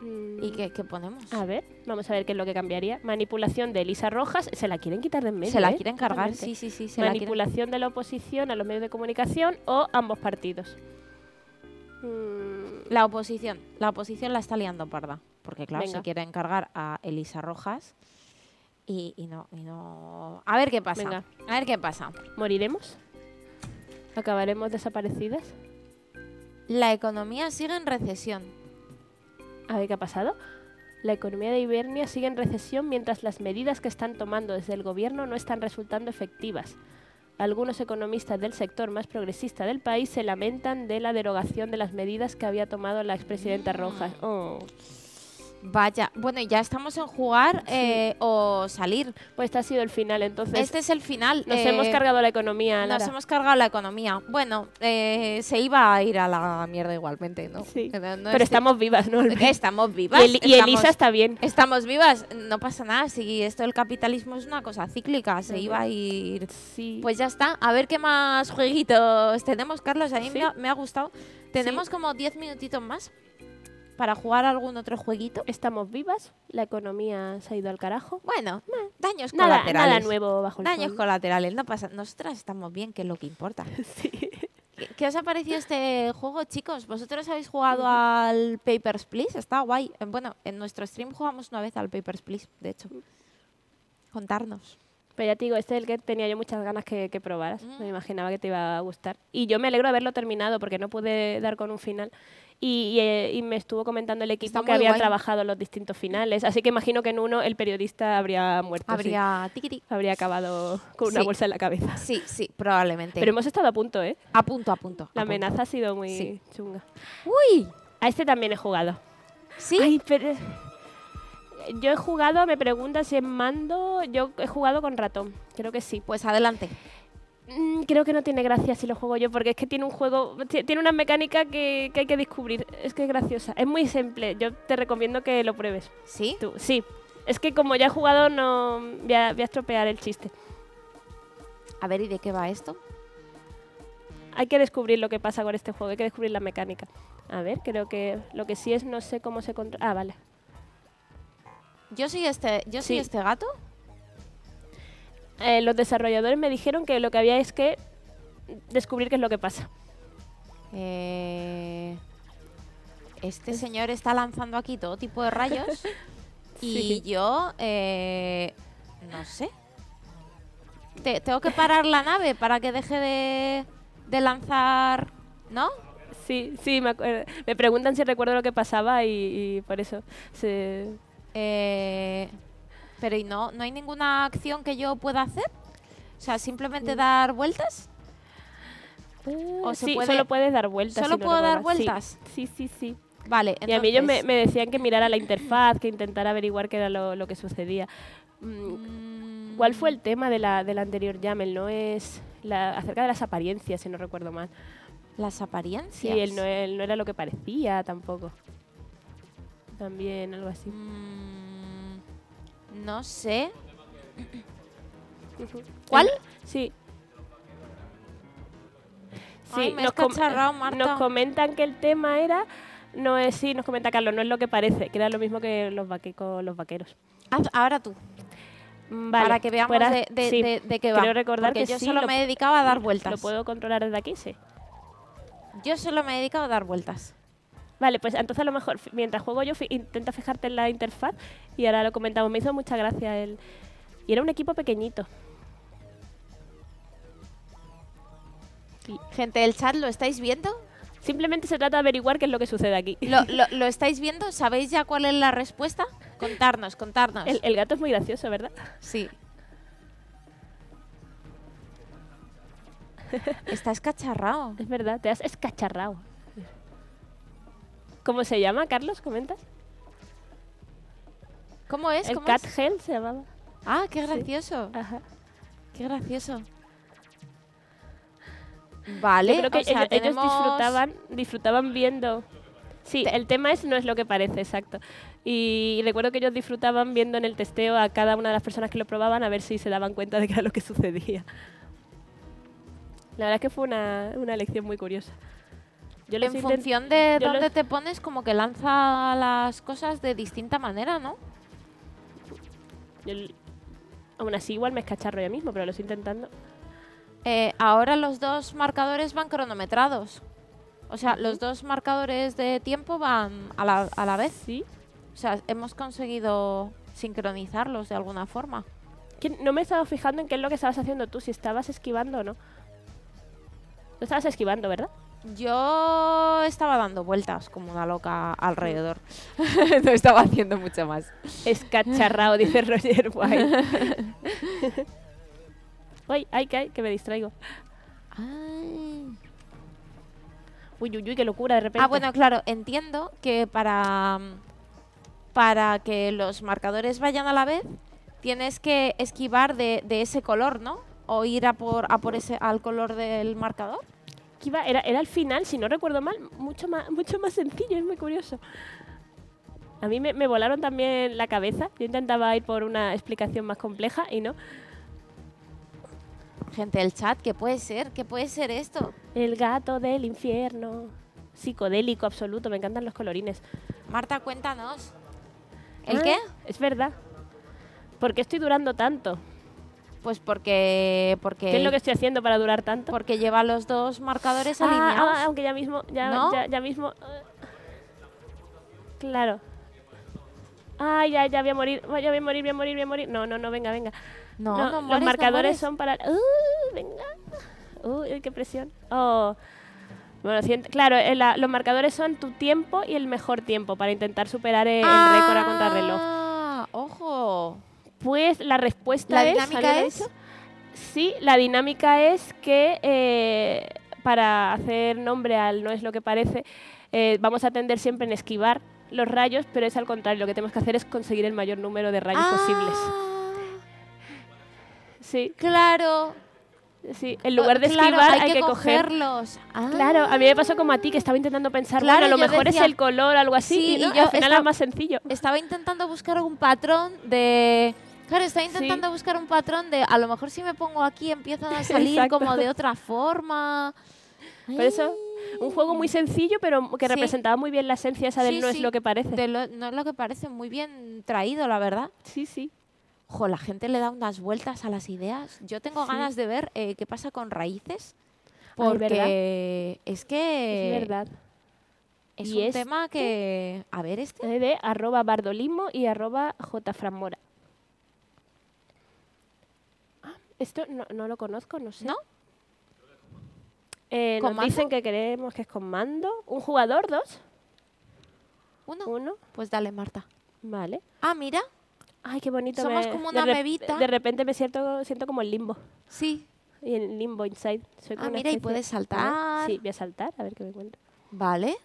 ¿Y Mm, qué, qué ponemos? A ver, vamos a ver qué es lo que cambiaría. Manipulación de Elisa Rojas. Se la quieren quitar de en medio. se la ¿eh? quieren cargar, sí, sí, sí. Se la quieren- Manipulación de la oposición a los medios de comunicación o ambos partidos. Mm, La oposición. La oposición la está liando parda. Porque, claro, Venga. se quiere encargar a Elisa Rojas. Y, y no, y no. A ver qué pasa. Venga. A ver qué pasa. ¿Moriremos? ¿Acabaremos desaparecidas? La economía sigue en recesión. A ver qué ha pasado. La economía de Ibernia sigue en recesión mientras las medidas que están tomando desde el gobierno no están resultando efectivas. Algunos economistas del sector más progresista del país se lamentan de la derogación de las medidas que había tomado la expresidenta. Rojas. Oh. Vaya, bueno, ya estamos en jugar eh, o salir. Pues este ha sido el final, entonces Este es el final. nos eh, hemos cargado la economía, Nos Lara. hemos cargado la economía. Bueno, eh, se iba a ir a la mierda igualmente, ¿no? Sí. Eh, no Pero es- estamos vivas, ¿no? estamos Y, vivas. El- y estamos- Elisa está bien. Estamos vivas, no pasa nada. Si esto del capitalismo es una cosa cíclica, se Ujú. iba a ir. Sí. Pues ya está. A ver qué más jueguitos tenemos, Carlos. A mí Sí. me, ha, me ha gustado. Tenemos como 10 minutitos más para jugar algún otro jueguito. estamos vivas, la economía se ha ido al carajo. Bueno, daños Nada, colaterales. nada nuevo bajo el Daños sol. colaterales, no pasa. Nosotras estamos bien, que es lo que importa. Sí. ¿Qué, qué os ha parecido este juego, chicos? ¿Vosotros habéis jugado al Papers, Please? Está guay. Eh, Bueno, en nuestro stream jugamos una vez al Papers, Please, de hecho. Contarnos. Pero ya te digo, este es el que tenía yo muchas ganas que, que probaras. Mm. Me imaginaba que te iba a gustar. Y yo me alegro de haberlo terminado porque no pude dar con un final. Y, y, eh, y me estuvo comentando el equipo Está que muy habían guay. trabajado los distintos finales. Así que imagino que en uno el periodista habría muerto. sí. Habría tiquiti. Habría acabado con una Sí. bolsa en la cabeza. Sí, sí, probablemente. Pero hemos estado a punto, ¿eh? a punto, a punto. La a punto. amenaza ha sido muy Sí. chunga. Uy, A este también he jugado. sí. Ay, pero... Yo he jugado, me preguntas si en mando, yo he jugado con ratón, creo que sí. Pues adelante. Mm, creo que no tiene gracia si lo juego yo, porque es que tiene un juego, ti- tiene una mecánica que, que hay que descubrir. Es que es graciosa, es muy simple. Yo te recomiendo que lo pruebes. ¿Sí? Tú, sí, es que como ya he jugado, no voy a, voy a estropear el chiste. A ver, ¿y de qué va esto? Hay que descubrir lo que pasa con este juego, hay que descubrir la mecánica. A ver, creo que lo que sí es, no sé cómo se controla. Ah, vale. Yo soy este, yo soy Sí. este gato. Eh, los desarrolladores me dijeron que lo que había es que descubrir qué es lo que pasa. Eh, este señor está lanzando aquí todo tipo de rayos y Sí. yo eh, no sé. Te- tengo que parar la nave para que deje de, de lanzar, ¿no? Sí, sí, me, me preguntan si recuerdo lo que pasaba y, y por eso se... Eh, pero ¿y no, no hay ninguna acción que yo pueda hacer? O sea, simplemente Mm. dar vueltas. O se sí, puede- solo puedes dar vueltas. ¿Solo si no puedo dar. Sí, vueltas? Sí, sí, sí. Vale, Y a mí ellos me, entonces, me decían que mirara la interfaz, que intentara averiguar qué era lo, lo que sucedía. Mm, mm, ¿Cuál fue el tema de la, del anterior Yamel? No es la, acerca de las apariencias, si no recuerdo mal. Las apariencias. Sí, él no, él no era lo que parecía tampoco. También algo así. Mm, no sé. ¿Cuál? Sí. Ay, me has nos com- Marta. Nos comentan que el tema era. No es, sí, nos comenta Carlos, no es lo que parece, que era lo mismo que los, los vaqueros. Ahora tú, Mm, Vale, para que veamos fuera- de, de, sí, de- de qué va. Creo recordar Porque que yo sí, solo lo- me he dedicado a dar vueltas. ¿Lo puedo controlar desde aquí? Sí. Yo solo me he dedicado a dar vueltas. Vale, pues entonces a lo mejor mientras juego yo intenta fijarte en la interfaz y ahora lo comentamos. Me hizo mucha gracia el... Y era un equipo pequeñito. Gente del chat, ¿lo estáis viendo? Simplemente se trata de averiguar qué es lo que sucede aquí. ¿Lo, lo, lo estáis viendo? ¿Sabéis ya cuál es la respuesta? Contarnos, contarnos. El, el gato es muy gracioso, ¿verdad? Sí. Está escacharrado. Es verdad, te has escacharrado. ¿Cómo se llama, Carlos? ¿Comentas? ¿Cómo es? el ¿Cómo Cat es? Hell se llamaba. Ah, qué gracioso. Ajá. Qué gracioso. Vale, Yo creo que o sea, ellos, tenemos- disfrutaban, disfrutaban viendo. Sí, el tema es no es lo que parece, exacto. Y recuerdo que ellos disfrutaban viendo en el testeo a cada una de las personas que lo probaban a ver si se daban cuenta de qué era lo que sucedía. La verdad es que fue una, una lección muy curiosa. Yo les En función de yo dónde los- te pones, como que lanza las cosas de distinta manera, ¿no? yo aún así igual me escacharro ya mismo, pero lo estoy intentando. Eh, ahora los dos marcadores van cronometrados. O sea, los dos marcadores de tiempo van a la, a la vez. Sí. O sea, hemos conseguido sincronizarlos de alguna forma. Que no me he estado fijando en qué es lo que estabas haciendo tú, si estabas esquivando o no. No estabas esquivando, ¿verdad? Yo estaba dando vueltas como una loca alrededor. no estaba haciendo mucho más. Escacharrao, dice Roger White. Uy, ay, que, ay, que me distraigo. Uy, uy, uy, qué locura de repente. Ah, bueno, claro, entiendo que para, para que los marcadores vayan a la vez, tienes que esquivar de, de ese color, ¿no? O ir a por, a por ese, al color del marcador. Que iba- era, era al final, si no recuerdo mal, mucho más, mucho más sencillo, es muy curioso. A mí me, me volaron también la cabeza. Yo intentaba ir por una explicación más compleja y no. Gente del chat, ¿qué puede ser? ¿Qué puede ser esto? El gato del infierno. Psicodélico absoluto, me encantan los colorines. Marta, cuéntanos. ¿El Ah, qué? Es verdad. ¿Por qué estoy durando tanto? Pues porque, porque, ¿Qué es lo que estoy haciendo para durar tanto? porque lleva los dos marcadores Ah, alineados. ah, aunque ya mismo, ya, ¿No? ya, ya mismo. eh, Claro. Ah, ya, ya voy a morir, voy a morir, voy a morir, voy a morir. No, no, no, venga, venga. no, no, los mueres, no marcadores son para. ¡Uh! venga. Uy, qué presión. Oh. Bueno, claro, eh, la- los marcadores son tu tiempo y el mejor tiempo para intentar superar eh, el récord a contrarreloj. Ah, ojo. Pues la respuesta ¿La es. dinámica ¿alguien lo ha es? Sí, la dinámica es que eh, para hacer nombre al no es lo que parece, eh, vamos a tender siempre en esquivar los rayos, pero es al contrario, lo que tenemos que hacer es conseguir el mayor número de rayos posibles. Ah, Sí, Claro. sí. En lugar de Claro, esquivar hay, hay, que, que coger. cogerlos. Ah. Claro, a mí me pasó como a ti, que estaba intentando pensar, Claro, bueno, a lo mejor decía- es el color, algo así, Sí, y, no, y yo al final estaba- era más sencillo. Estaba intentando buscar un patrón de... Claro, estaba intentando buscar un patrón de... A lo mejor si me pongo aquí empiezan a salir como de otra forma. Por eso, Un juego muy sencillo, pero que Sí. representaba muy bien la esencia esa del Sí, no es lo que parece. De lo- no es lo que parece, muy bien traído, la verdad. Sí, sí. Jo, la gente le da unas vueltas a las ideas. Yo tengo ganas de ver eh, qué pasa con raíces. Porque es que es verdad. es Y un este- tema que... A ver, este... De arroba bardolismo y arroba jfranmora. Ah, esto no, no lo conozco, no sé. ¿No? Eh, ¿Con nos dicen que queremos que es con mando. ¿Un jugador? ¿Dos? ¿Uno? ¿Uno? Pues dale, Marta. Vale. Ah, mira. Ay, qué bonito. Somos me- como de una rep- mevita. De repente me siento, siento como el limbo. Sí. Y el limbo inside. Soy Ah, mira, y puedes saltar. Sí, voy a saltar, a ver qué me encuentro. Vale.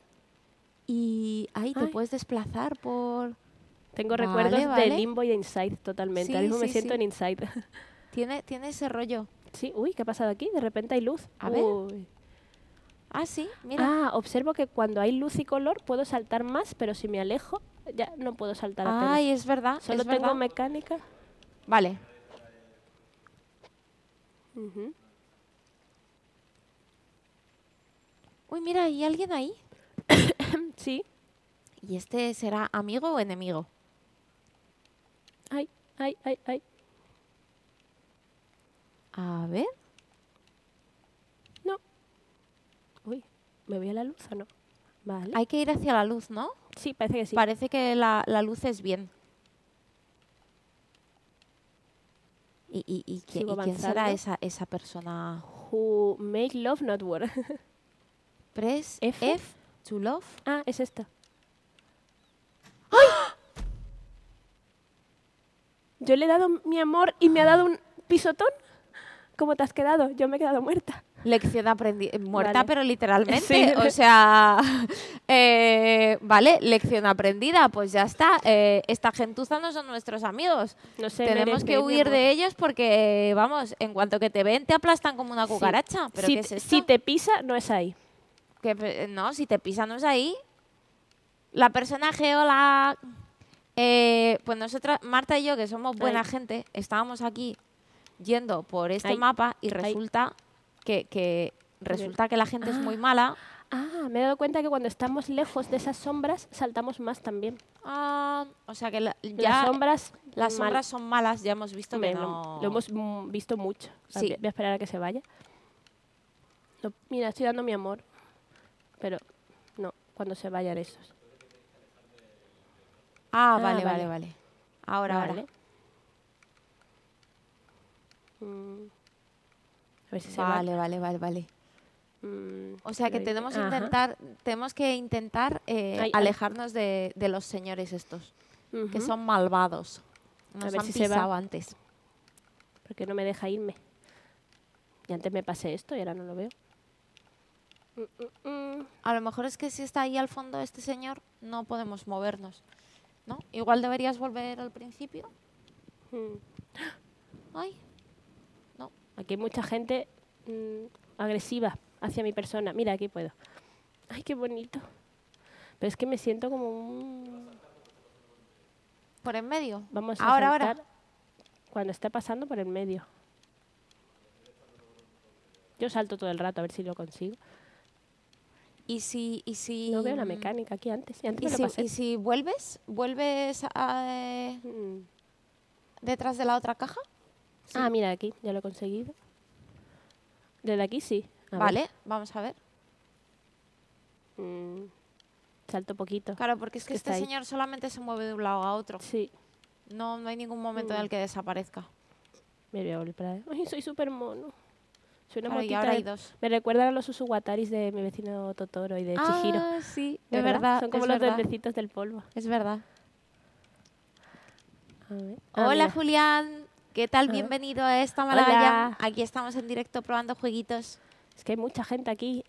Y ahí te puedes desplazar por... Tengo Vale, recuerdos vale. de limbo y de inside totalmente. Sí, Ahora mismo me sí, siento sí. en inside. Tiene, tiene ese rollo. sí, uy, ¿qué ha pasado aquí? De repente hay luz. A ver. Ah, sí, mira. Ah, observo que cuando hay luz y color puedo saltar más, pero si me alejo ya no puedo saltar apenas. Ay, es verdad. Solo es tengo verdad. mecánica. Vale. Uy, mira, ¿hay alguien ahí? Sí. ¿Y este será amigo o enemigo? Ay, ay, ay, ay. A ver. No. Uy, ¿me voy a la luz o no? Vale. Hay que ir hacia la luz, ¿no? Sí, parece que sí. Parece que la, la luz es bien. ¿Y, y, y, quién será esa, esa persona? Who make love not war. Press F. F, to love. ah, es esta. Yo le he dado mi amor y me ha dado un pisotón. ¿Cómo te has quedado? Yo me he quedado muerta. Lección aprendida. Muerta, Vale. pero literalmente. Sí. O sea, eh, vale, lección aprendida. Pues ya está. Eh, esta gentuza no son nuestros amigos. No sé. Tenemos que huir de ellos porque, vamos, en cuanto que te ven, te aplastan como una Sí. cucaracha. ¿Pero si, qué es te- esto? si te pisa, no es ahí. Que, no, si te pisan no es ahí. La personaje o la... eh, pues nosotras, Marta y yo, que somos buena Ay. gente, estábamos aquí yendo por este Ay. mapa y resulta que, que resulta que la gente es muy mala. Ah, me he dado cuenta que cuando estamos lejos de esas sombras, saltamos más también. Ah, o sea que la- Las ya sombras, las mal. sombras son malas, ya hemos visto Hombre, que lo- no... lo, hemos visto mucho. Ah, Sí. Voy voy a esperar a que se vaya. No, mira, estoy dando mi amor. Pero no, cuando se vayan esos. Ah, Ah, vale, vale, vale. vale. Ahora, Vale. ahora. Mm. A ver si se Vale, vale, vale, vale. va. Mm, O sea que tenemos, intentar, tenemos que intentar eh, Ay, ay. alejarnos de, de los señores estos, que son malvados. Nos ver han si se va. pisado antes. Porque no me deja irme. Y antes me pasé esto y ahora no lo veo. Mm, mm, mm. A lo mejor es que si está ahí al fondo este señor, no podemos movernos. ¿No? Igual deberías volver al principio. Mm. Ay, Aquí hay mucha gente mm, agresiva hacia mi persona. Mira, aquí puedo. Ay, qué bonito. Pero es que me siento como un... por en medio. Vamos a Ahora, ahora. saltar cuando esté pasando por el medio. Yo salto todo el rato a ver si lo consigo. Y si, y si. No veo la mm, mecánica aquí antes. Y antes Y me lo si, pasé. y si vuelves, vuelves a, eh, Mm. detrás de la otra caja. Sí. Ah, mira, aquí, ya lo he conseguido. Desde aquí sí. A ver. Vale, vamos a ver. Mm, Salto poquito. Claro, porque es que que este ahí. señor solamente se mueve de un lado a otro. Sí, No, no hay ningún momento en Mm. el que desaparezca. me voy a volver para. Ay, soy súper mono. Soy una Claro, y ahora hay dos. Me recuerdan a los usuwataris de mi vecino Totoro y de Chihiro. Ah, sí, de ¿verdad? verdad. Son como es los verdad, del polvo. Es verdad. A ver. Ah, Hola, mira. Julián. ¿Qué tal? Bienvenido a esta Málaga Hola. Jam. Aquí estamos en directo probando jueguitos. Es que hay mucha gente aquí.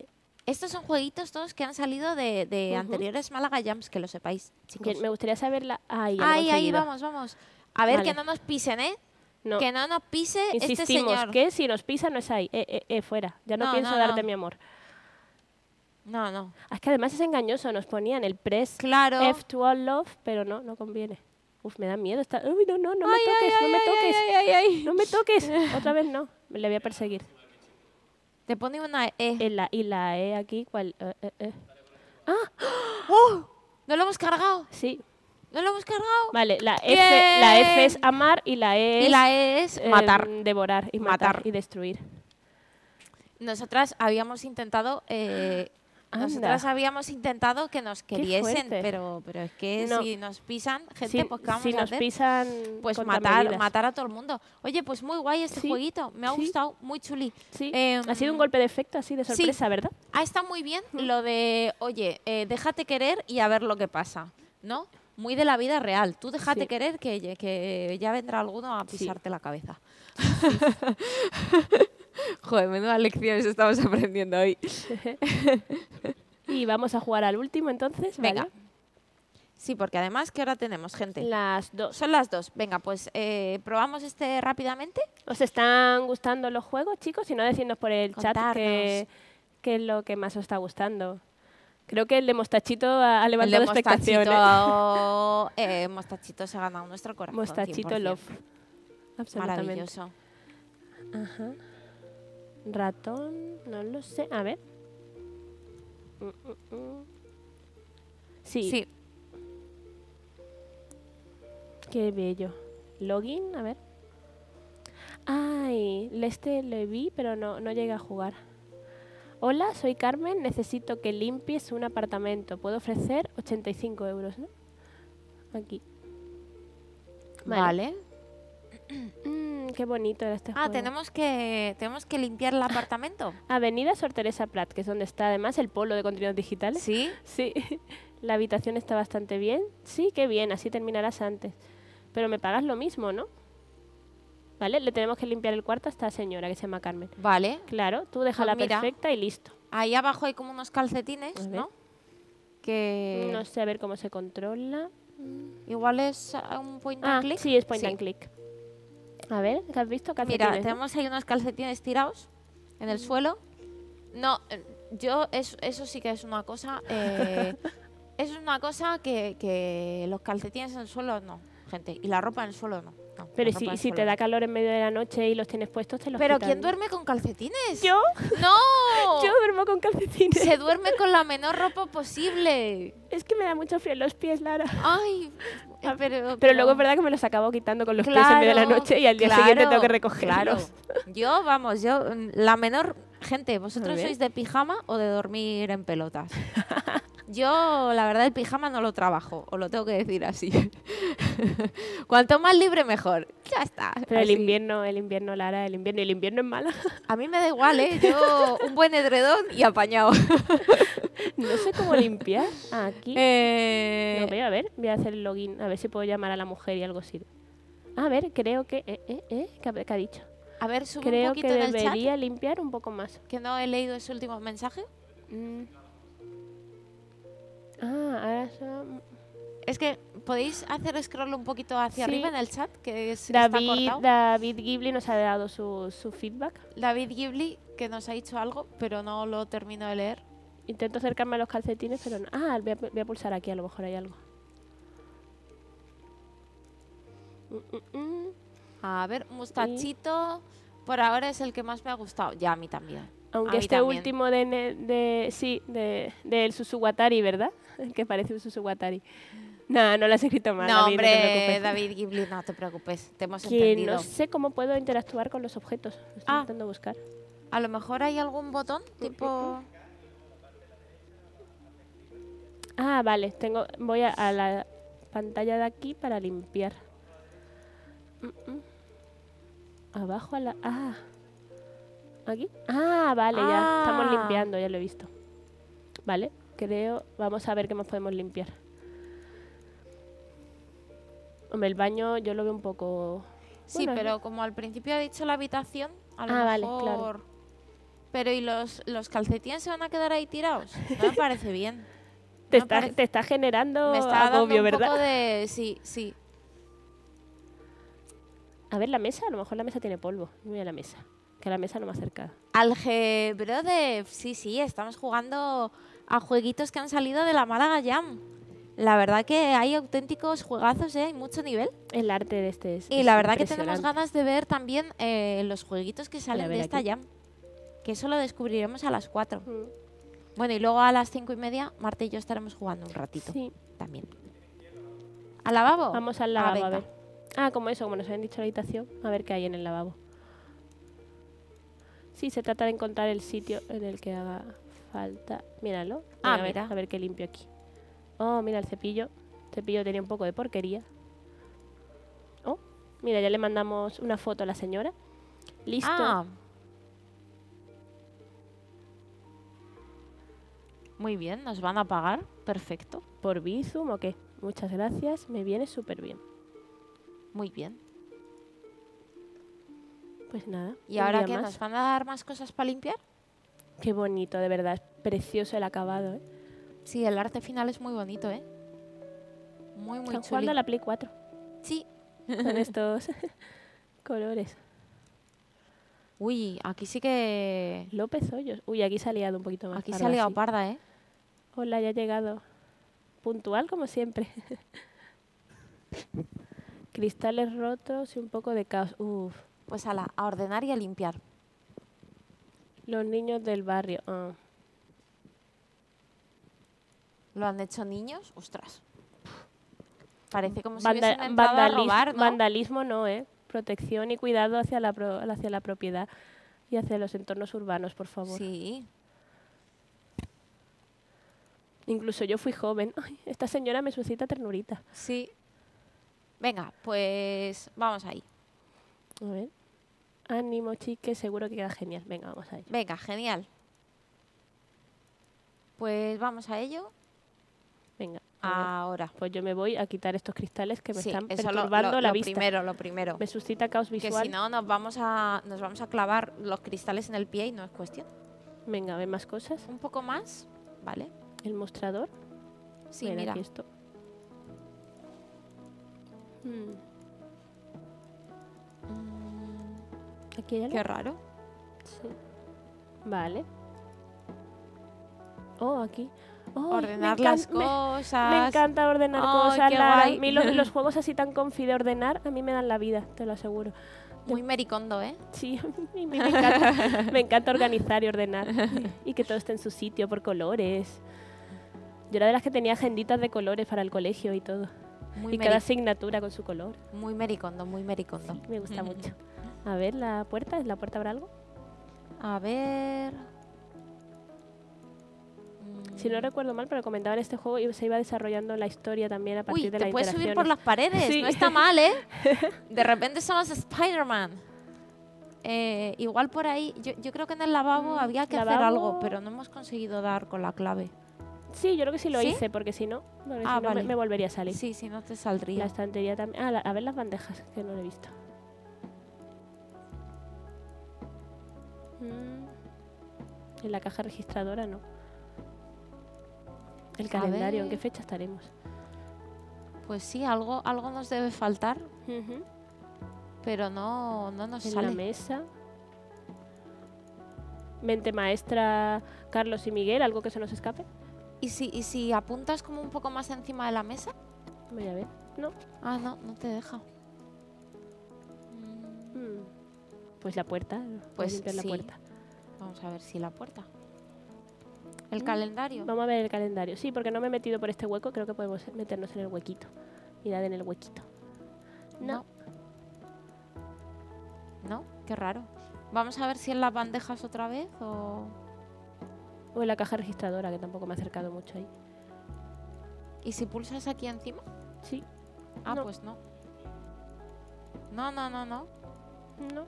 Estos son jueguitos todos que han salido de, de Ujú. anteriores Málaga Jams, que lo sepáis, chicos. me gustaría saber la... Ahí, Ahí, ahí, vamos, vamos. A ver, Vale. que no nos pisen, ¿eh? No, Que no nos pise este insistimos señor. que si nos pisa no es ahí. Eh, eh, eh, fuera. Ya no, No, pienso no, darte mi amor. No, no. Ah, Es que además es engañoso. Nos ponían el press Claro. F to all love, pero no, no conviene. Uf, me da miedo. Está... Uy, no, no, no me toques, no me toques. No me toques. Otra vez no. Le voy a perseguir. Te pone una E. En la, y la E aquí, ¿cuál? Eh, eh, eh. ¡Oh! ¿No lo hemos cargado? Sí, ¿No lo hemos cargado? vale. La F, la F es amar y la E es Y la E es eh, matar. devorar y matar, Matar. y destruir. Nosotras habíamos intentado... Anda. nosotras habíamos intentado que nos queriesen, pero, pero es que No. si nos pisan, gente, Si, pues ¿qué vamos si a nos hacer? pisan Pues matar, medidas. matar a todo el mundo. Oye, pues muy guay este Sí, jueguito. Me ha sí. gustado, muy chuli. Sí, Em, ha sido un golpe de efecto así de sorpresa, ¿verdad? Ah, está muy bien lo de, oye, eh, déjate querer y a ver lo que pasa, ¿no? Muy de la vida real. Tú déjate querer que, que ya vendrá alguno a pisarte la cabeza. Joder, menudas lecciones estamos aprendiendo hoy. Y vamos a jugar al último entonces, ¿vale? Venga. Sí, porque además, ¿qué hora tenemos, gente? Las dos. Son las dos. Venga, pues eh, probamos este rápidamente. ¿Os están gustando los juegos, chicos? Si no, decidnos por el chat qué, qué es lo que más os está gustando. Creo que el de Mostachito ha, ha El de levantado expectaciones. Mostachito, eh, Mostachito se ha ganado nuestro corazón. Mostachito 100%. Love. Absolutamente. Maravilloso. Ajá. Ratón, no lo sé. A ver. Sí, Sí. qué bello. Login, a ver. Ay, este le vi, pero no, no llegué a jugar. Hola, soy Carmen. Necesito que limpies un apartamento. Puedo ofrecer 85 euros, ¿no? Aquí. Vale. Mm, qué bonito era este Ah, juego. tenemos que, tenemos que limpiar el apartamento. Avenida Sor Teresa Prat, que es donde está además el polo de contenidos digitales. Sí. Sí, la habitación está bastante bien. Sí, qué bien, así terminarás antes. Pero me pagas lo mismo, ¿no? ¿Vale? Le tenemos que limpiar el cuarto a esta señora que se llama Carmen. Vale. Claro, tú déjala Pues perfecta y listo. Ahí abajo hay como unos calcetines, A. ¿no? Que No sé a ver cómo se controla. igual es ah, un point Ah, and click. sí, es point Sí. and click. A ver, ¿qué has visto? Mira, tenemos ahí unos calcetines tirados en el suelo. No, eh, yo, eso, eso sí que es una cosa. eh, es una cosa que, que los calcetines en el suelo no, gente. Y la ropa en el suelo no. No, Pero la ¿y si, si te da no. calor en medio de la noche y los tienes puestos, te los Pero quitan, ¿quién duerme con calcetines? ¿Yo? ¡No! Yo duermo con calcetines. Se duerme con la menor ropa posible. Es que me da mucho frío en los pies, Lara. Ay, Ah, pero, Pero luego es verdad que me los acabo quitando con los pies en medio de la noche y al día siguiente tengo que recogerlos. Claro. Yo, vamos, yo, la menor. Gente, ¿vosotros sois de pijama o de dormir en pelotas? Yo, la verdad, el pijama no lo trabajo, os lo tengo que decir así. Cuanto más libre, mejor. Ya está. Pero el así. invierno, el invierno, Lara, el invierno, y el invierno es mala. A mí me da igual, ¿eh? Yo, un buen edredón y apañado. no sé cómo limpiar. Ah, aquí. Eh, No veo, a ver, voy a hacer el login, a ver si puedo llamar a la mujer y algo sirve. A ver, creo que... Eh, eh, eh, ¿qué, ha- dicho? a ver, sube un Creo poquito que en el chat, debería limpiar un poco más. que no he leído ese último mensaje. Mm. Ah, ahora son... Es que podéis hacer scroll un poquito hacia Sí. arriba en el chat, que es, está David, cortado. David Ghibli nos ha dado su, su feedback. David Ghibli, que nos ha dicho algo, pero no lo termino de leer. Intento acercarme a los calcetines, pero no. Ah, voy a, voy a pulsar aquí, a lo mejor hay algo. Mm, mm, mm. A ver, Mustachito, por ahora es el que más me ha gustado. Ya, a mí también. Aunque este también. último de, de sí, de, del Susuwatari, ¿verdad? Que parece un Susuwatari. No, no lo has escrito mal. no, David, hombre, te preocupes. David Ghibli, no te preocupes, te hemos Que entendido. no sé cómo puedo interactuar con los objetos. Lo Estoy Ah. intentando buscar. A lo mejor hay algún botón, tipo... Ah, vale. Tengo, voy a, a la pantalla de aquí para limpiar. Mm, mm. Abajo a la... Ah. ¿Aquí? Ah, vale, ya. Estamos Ah. limpiando, ya lo he visto. Vale, creo... Vamos a ver qué más podemos limpiar. Hombre, el baño yo lo veo un poco... Sí, Bueno, pero como al principio ha dicho la habitación, a lo Ah, vale, mejor... claro. Pero ¿y los, los calcetines se van a quedar ahí tirados? No me parece bien. Te me está, parece- te está generando Me está dando agobio, un ¿verdad? poco de... Sí, sí. A ver, la mesa, a lo mejor la mesa tiene polvo. Voy a la mesa. Que a la mesa no me ha acercado. Algebro de... Sí, sí, estamos jugando a jueguitos que han salido de la Málaga Jam. La verdad que hay auténticos juegazos, ¿eh? hay mucho nivel. El arte de este es Y es la verdad que tenemos ganas de ver también eh, los jueguitos que salen ver de esta aquí. Jam. que eso lo descubriremos a las 4. Mm, Bueno, y luego a las cinco y media, Marta y yo estaremos jugando un ratito Sí, también. ¿Al lavabo? vamos al Ah, lavabo a venga. ver. Ah, como eso, como nos habían dicho la habitación, a ver qué hay en el lavabo. Sí, se trata de encontrar el sitio en el que haga falta. Míralo. Ah, a ver. A ver qué limpio aquí. Oh, mira el cepillo. El cepillo tenía un poco de porquería. Oh, mira, ya le mandamos una foto a la señora. Listo. Ah. Muy bien, nos van a pagar. Perfecto. ¿Por Bizum o qué? Muchas gracias, me viene súper bien. Muy bien. Pues nada. ¿Y ahora qué? más. ¿Nos van a dar más cosas para limpiar? Qué bonito, de verdad. Es precioso el acabado, ¿eh? Sí, el arte final es muy bonito, ¿eh? Muy, muy Están chulo. jugando a la Play 4 Sí. con estos colores. Uy, aquí sí que... López Hoyos. Uy, aquí se ha liado un poquito más. Aquí se ha liado sí. parda, ¿eh? Hola, ya ha llegado. Puntual como siempre. Cristales rotos y un poco de caos. Uf. Pues ala, a ordenar y a limpiar. Los niños del barrio. ah. ¿Lo han hecho niños? Ostras. Parece como si hubiesen entrado a vandaliz- robar, ¿no? Vandalismo no, ¿eh? Protección y cuidado hacia la, pro- hacia la propiedad y hacia los entornos urbanos, por favor. Sí. Incluso yo fui joven. Ay, esta señora me suscita ternurita. Sí. Venga, pues vamos ahí. A ver. Ánimo, chique, seguro que queda genial. Venga, vamos a ello. Venga, genial. Pues vamos a ello Venga. ahora. Pues yo me voy a quitar estos cristales que me Sí, están lo- perturbando lo, la lo vista. primero, lo primero. Me suscita caos Que visual. si no nos vamos a nos vamos a clavar los cristales en el pie y no es cuestión. Venga, a ver más cosas. Un poco más, ¿vale? El mostrador. Sí, Ver mira. aquí esto. Mm, Mm, Aquí hay algo. qué raro. Sí. Vale. Oh, aquí. Oh, me Ordenar las me- cosas. Me encanta ordenar cosas. qué Lara. guay. A mí los, los juegos así tan confi de ordenar, a mí me dan la vida, te lo aseguro. Muy mericondo, ¿eh? Sí, a mí me encanta, me encanta organizar y ordenar. Y que todo esté en su sitio por colores. Yo era de las que tenía agenditas de colores para el colegio y todo. Muy, y cada asignatura con su color. muy mericondo, muy mericondo. Me gusta mucho. A ver, la puerta, ¿es la puerta habrá algo? A ver. Si no Mm. recuerdo mal, pero comentaba en este juego y se iba desarrollando la historia también a partir Uy, de te las puedes subir por las paredes, Sí. no está mal, ¿eh? De repente somos Spider-Man. Eh, igual por ahí, yo, yo creo que en el lavabo Mm, había que hacer lavabo. algo, pero no hemos conseguido dar con la clave. Sí, yo creo que sí lo ¿Sí? hice, porque si no, porque Ah, si no me- vale. me, volvería a salir. Sí, si no te La saldría. estantería también. Ah, la- a ver las bandejas, que no lo he visto. Mm, En la caja registradora no. El calendario, ¿en qué fecha estaremos? Pues sí, algo, algo nos debe faltar, pero no, no nos En sale. la mesa. Mente maestra Carlos y Miguel, algo que se nos escape. ¿Y si, ¿Y si apuntas como un poco más encima de la mesa? Voy a ver. No. Ah, no, no te deja. Mm. Pues la puerta. Pues la sí. puerta. Vamos a ver si la puerta. El Mm, calendario. Vamos a ver el calendario. Sí, porque no me he metido por este hueco. Creo que podemos meternos en el huequito. Mirad en el huequito. No. No, qué raro. Vamos a ver si en las bandejas otra vez o... O en la caja registradora, que tampoco me ha acercado mucho ahí. ¿Y si pulsas aquí encima? Sí. Ah, No. pues no. No, no, no, no. No.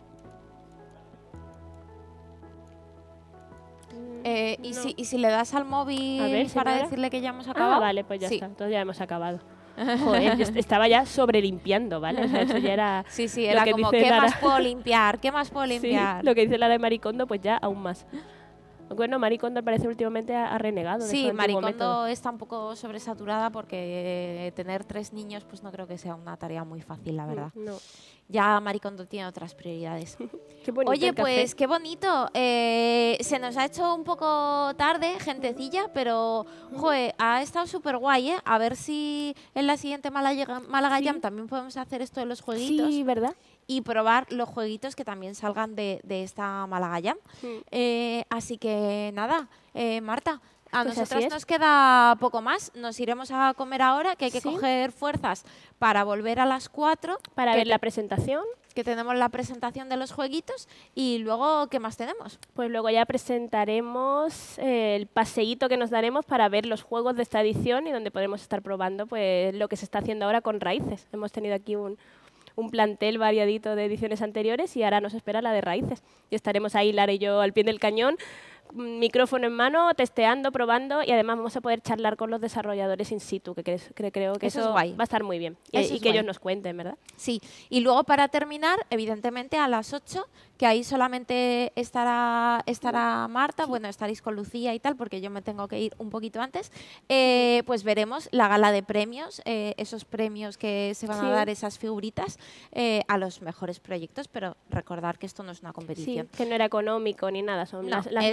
Mm, Eh, ¿y, no. si, ¿Y si le das al móvil ver, para señora. decirle que ya hemos acabado? Ah, vale, pues ya Sí. está. Entonces ya hemos acabado. Joder, estaba ya sobre limpiando, ¿vale? O sea, eso ya era... Sí, sí, Lo era que como, dice ¿qué Lara. más puedo limpiar? ¿Qué más puedo Sí, limpiar? lo que dice la de Maricondo, pues ya aún más. Bueno, Maricondo al parecer últimamente ha, renegado de Sí. Maricondo está un poco sobresaturada porque tener tres niños pues no creo que sea una tarea muy fácil, la Mm, verdad. No. Ya Maricondo tiene otras prioridades. Qué bonito Oye, pues qué bonito. Eh, se nos ha hecho un poco tarde, gentecilla, pero joe, ha estado súper guay, ¿eh? A ver si en la siguiente Málaga, Málaga Sí. Jam también podemos hacer esto de los jueguitos. Sí, ¿verdad? Y probar los jueguitos que también salgan de, de esta Málaga Jam. Mm. Eh, así que nada, eh, Marta. A Pues nosotros nos queda poco más. Nos iremos a comer ahora, que hay que Sí. coger fuerzas para volver a las 4, Para ver la presentación, que tenemos la presentación de los jueguitos. Y luego, ¿qué más tenemos? pues luego ya presentaremos eh, el paseíto que nos daremos para ver los juegos de esta edición y donde podremos estar probando pues lo que se está haciendo ahora con raíces. Hemos tenido aquí un, un plantel variadito de ediciones anteriores y ahora nos espera la de raíces. Y estaremos ahí, Lara y yo, al pie del cañón, micrófono en mano, testeando, probando y además vamos a poder charlar con los desarrolladores in situ, que, cre- que creo que Eso eso, es guay. va a estar muy bien. Y, Eso y es que guay. ellos nos cuenten, ¿verdad? Sí, y luego para terminar, evidentemente a las 8, que ahí solamente estará, estará Marta, bueno, estaréis con Lucía y tal, porque yo me tengo que ir un poquito antes, eh, pues veremos la gala de premios, eh, esos premios que se van Sí. a dar, esas figuritas, eh, a los mejores proyectos, pero recordar que esto no es una Sí, competición. que no era económico ni nada, son No, las, las es-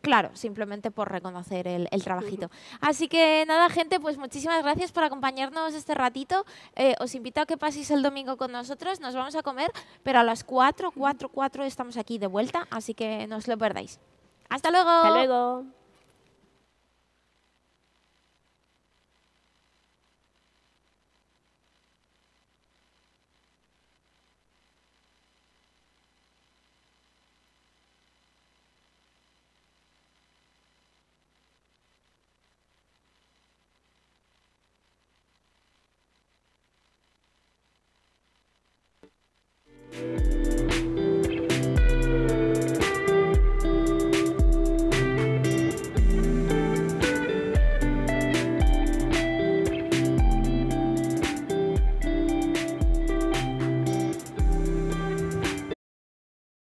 Claro, simplemente por reconocer el, el trabajito. Así que nada, gente, pues muchísimas gracias por acompañarnos este ratito. Eh, os invito a que paséis el domingo con nosotros. Nos vamos a comer, pero a las 4, 4, 4 estamos aquí de vuelta, así que no os lo perdáis. Hasta luego. Hasta luego.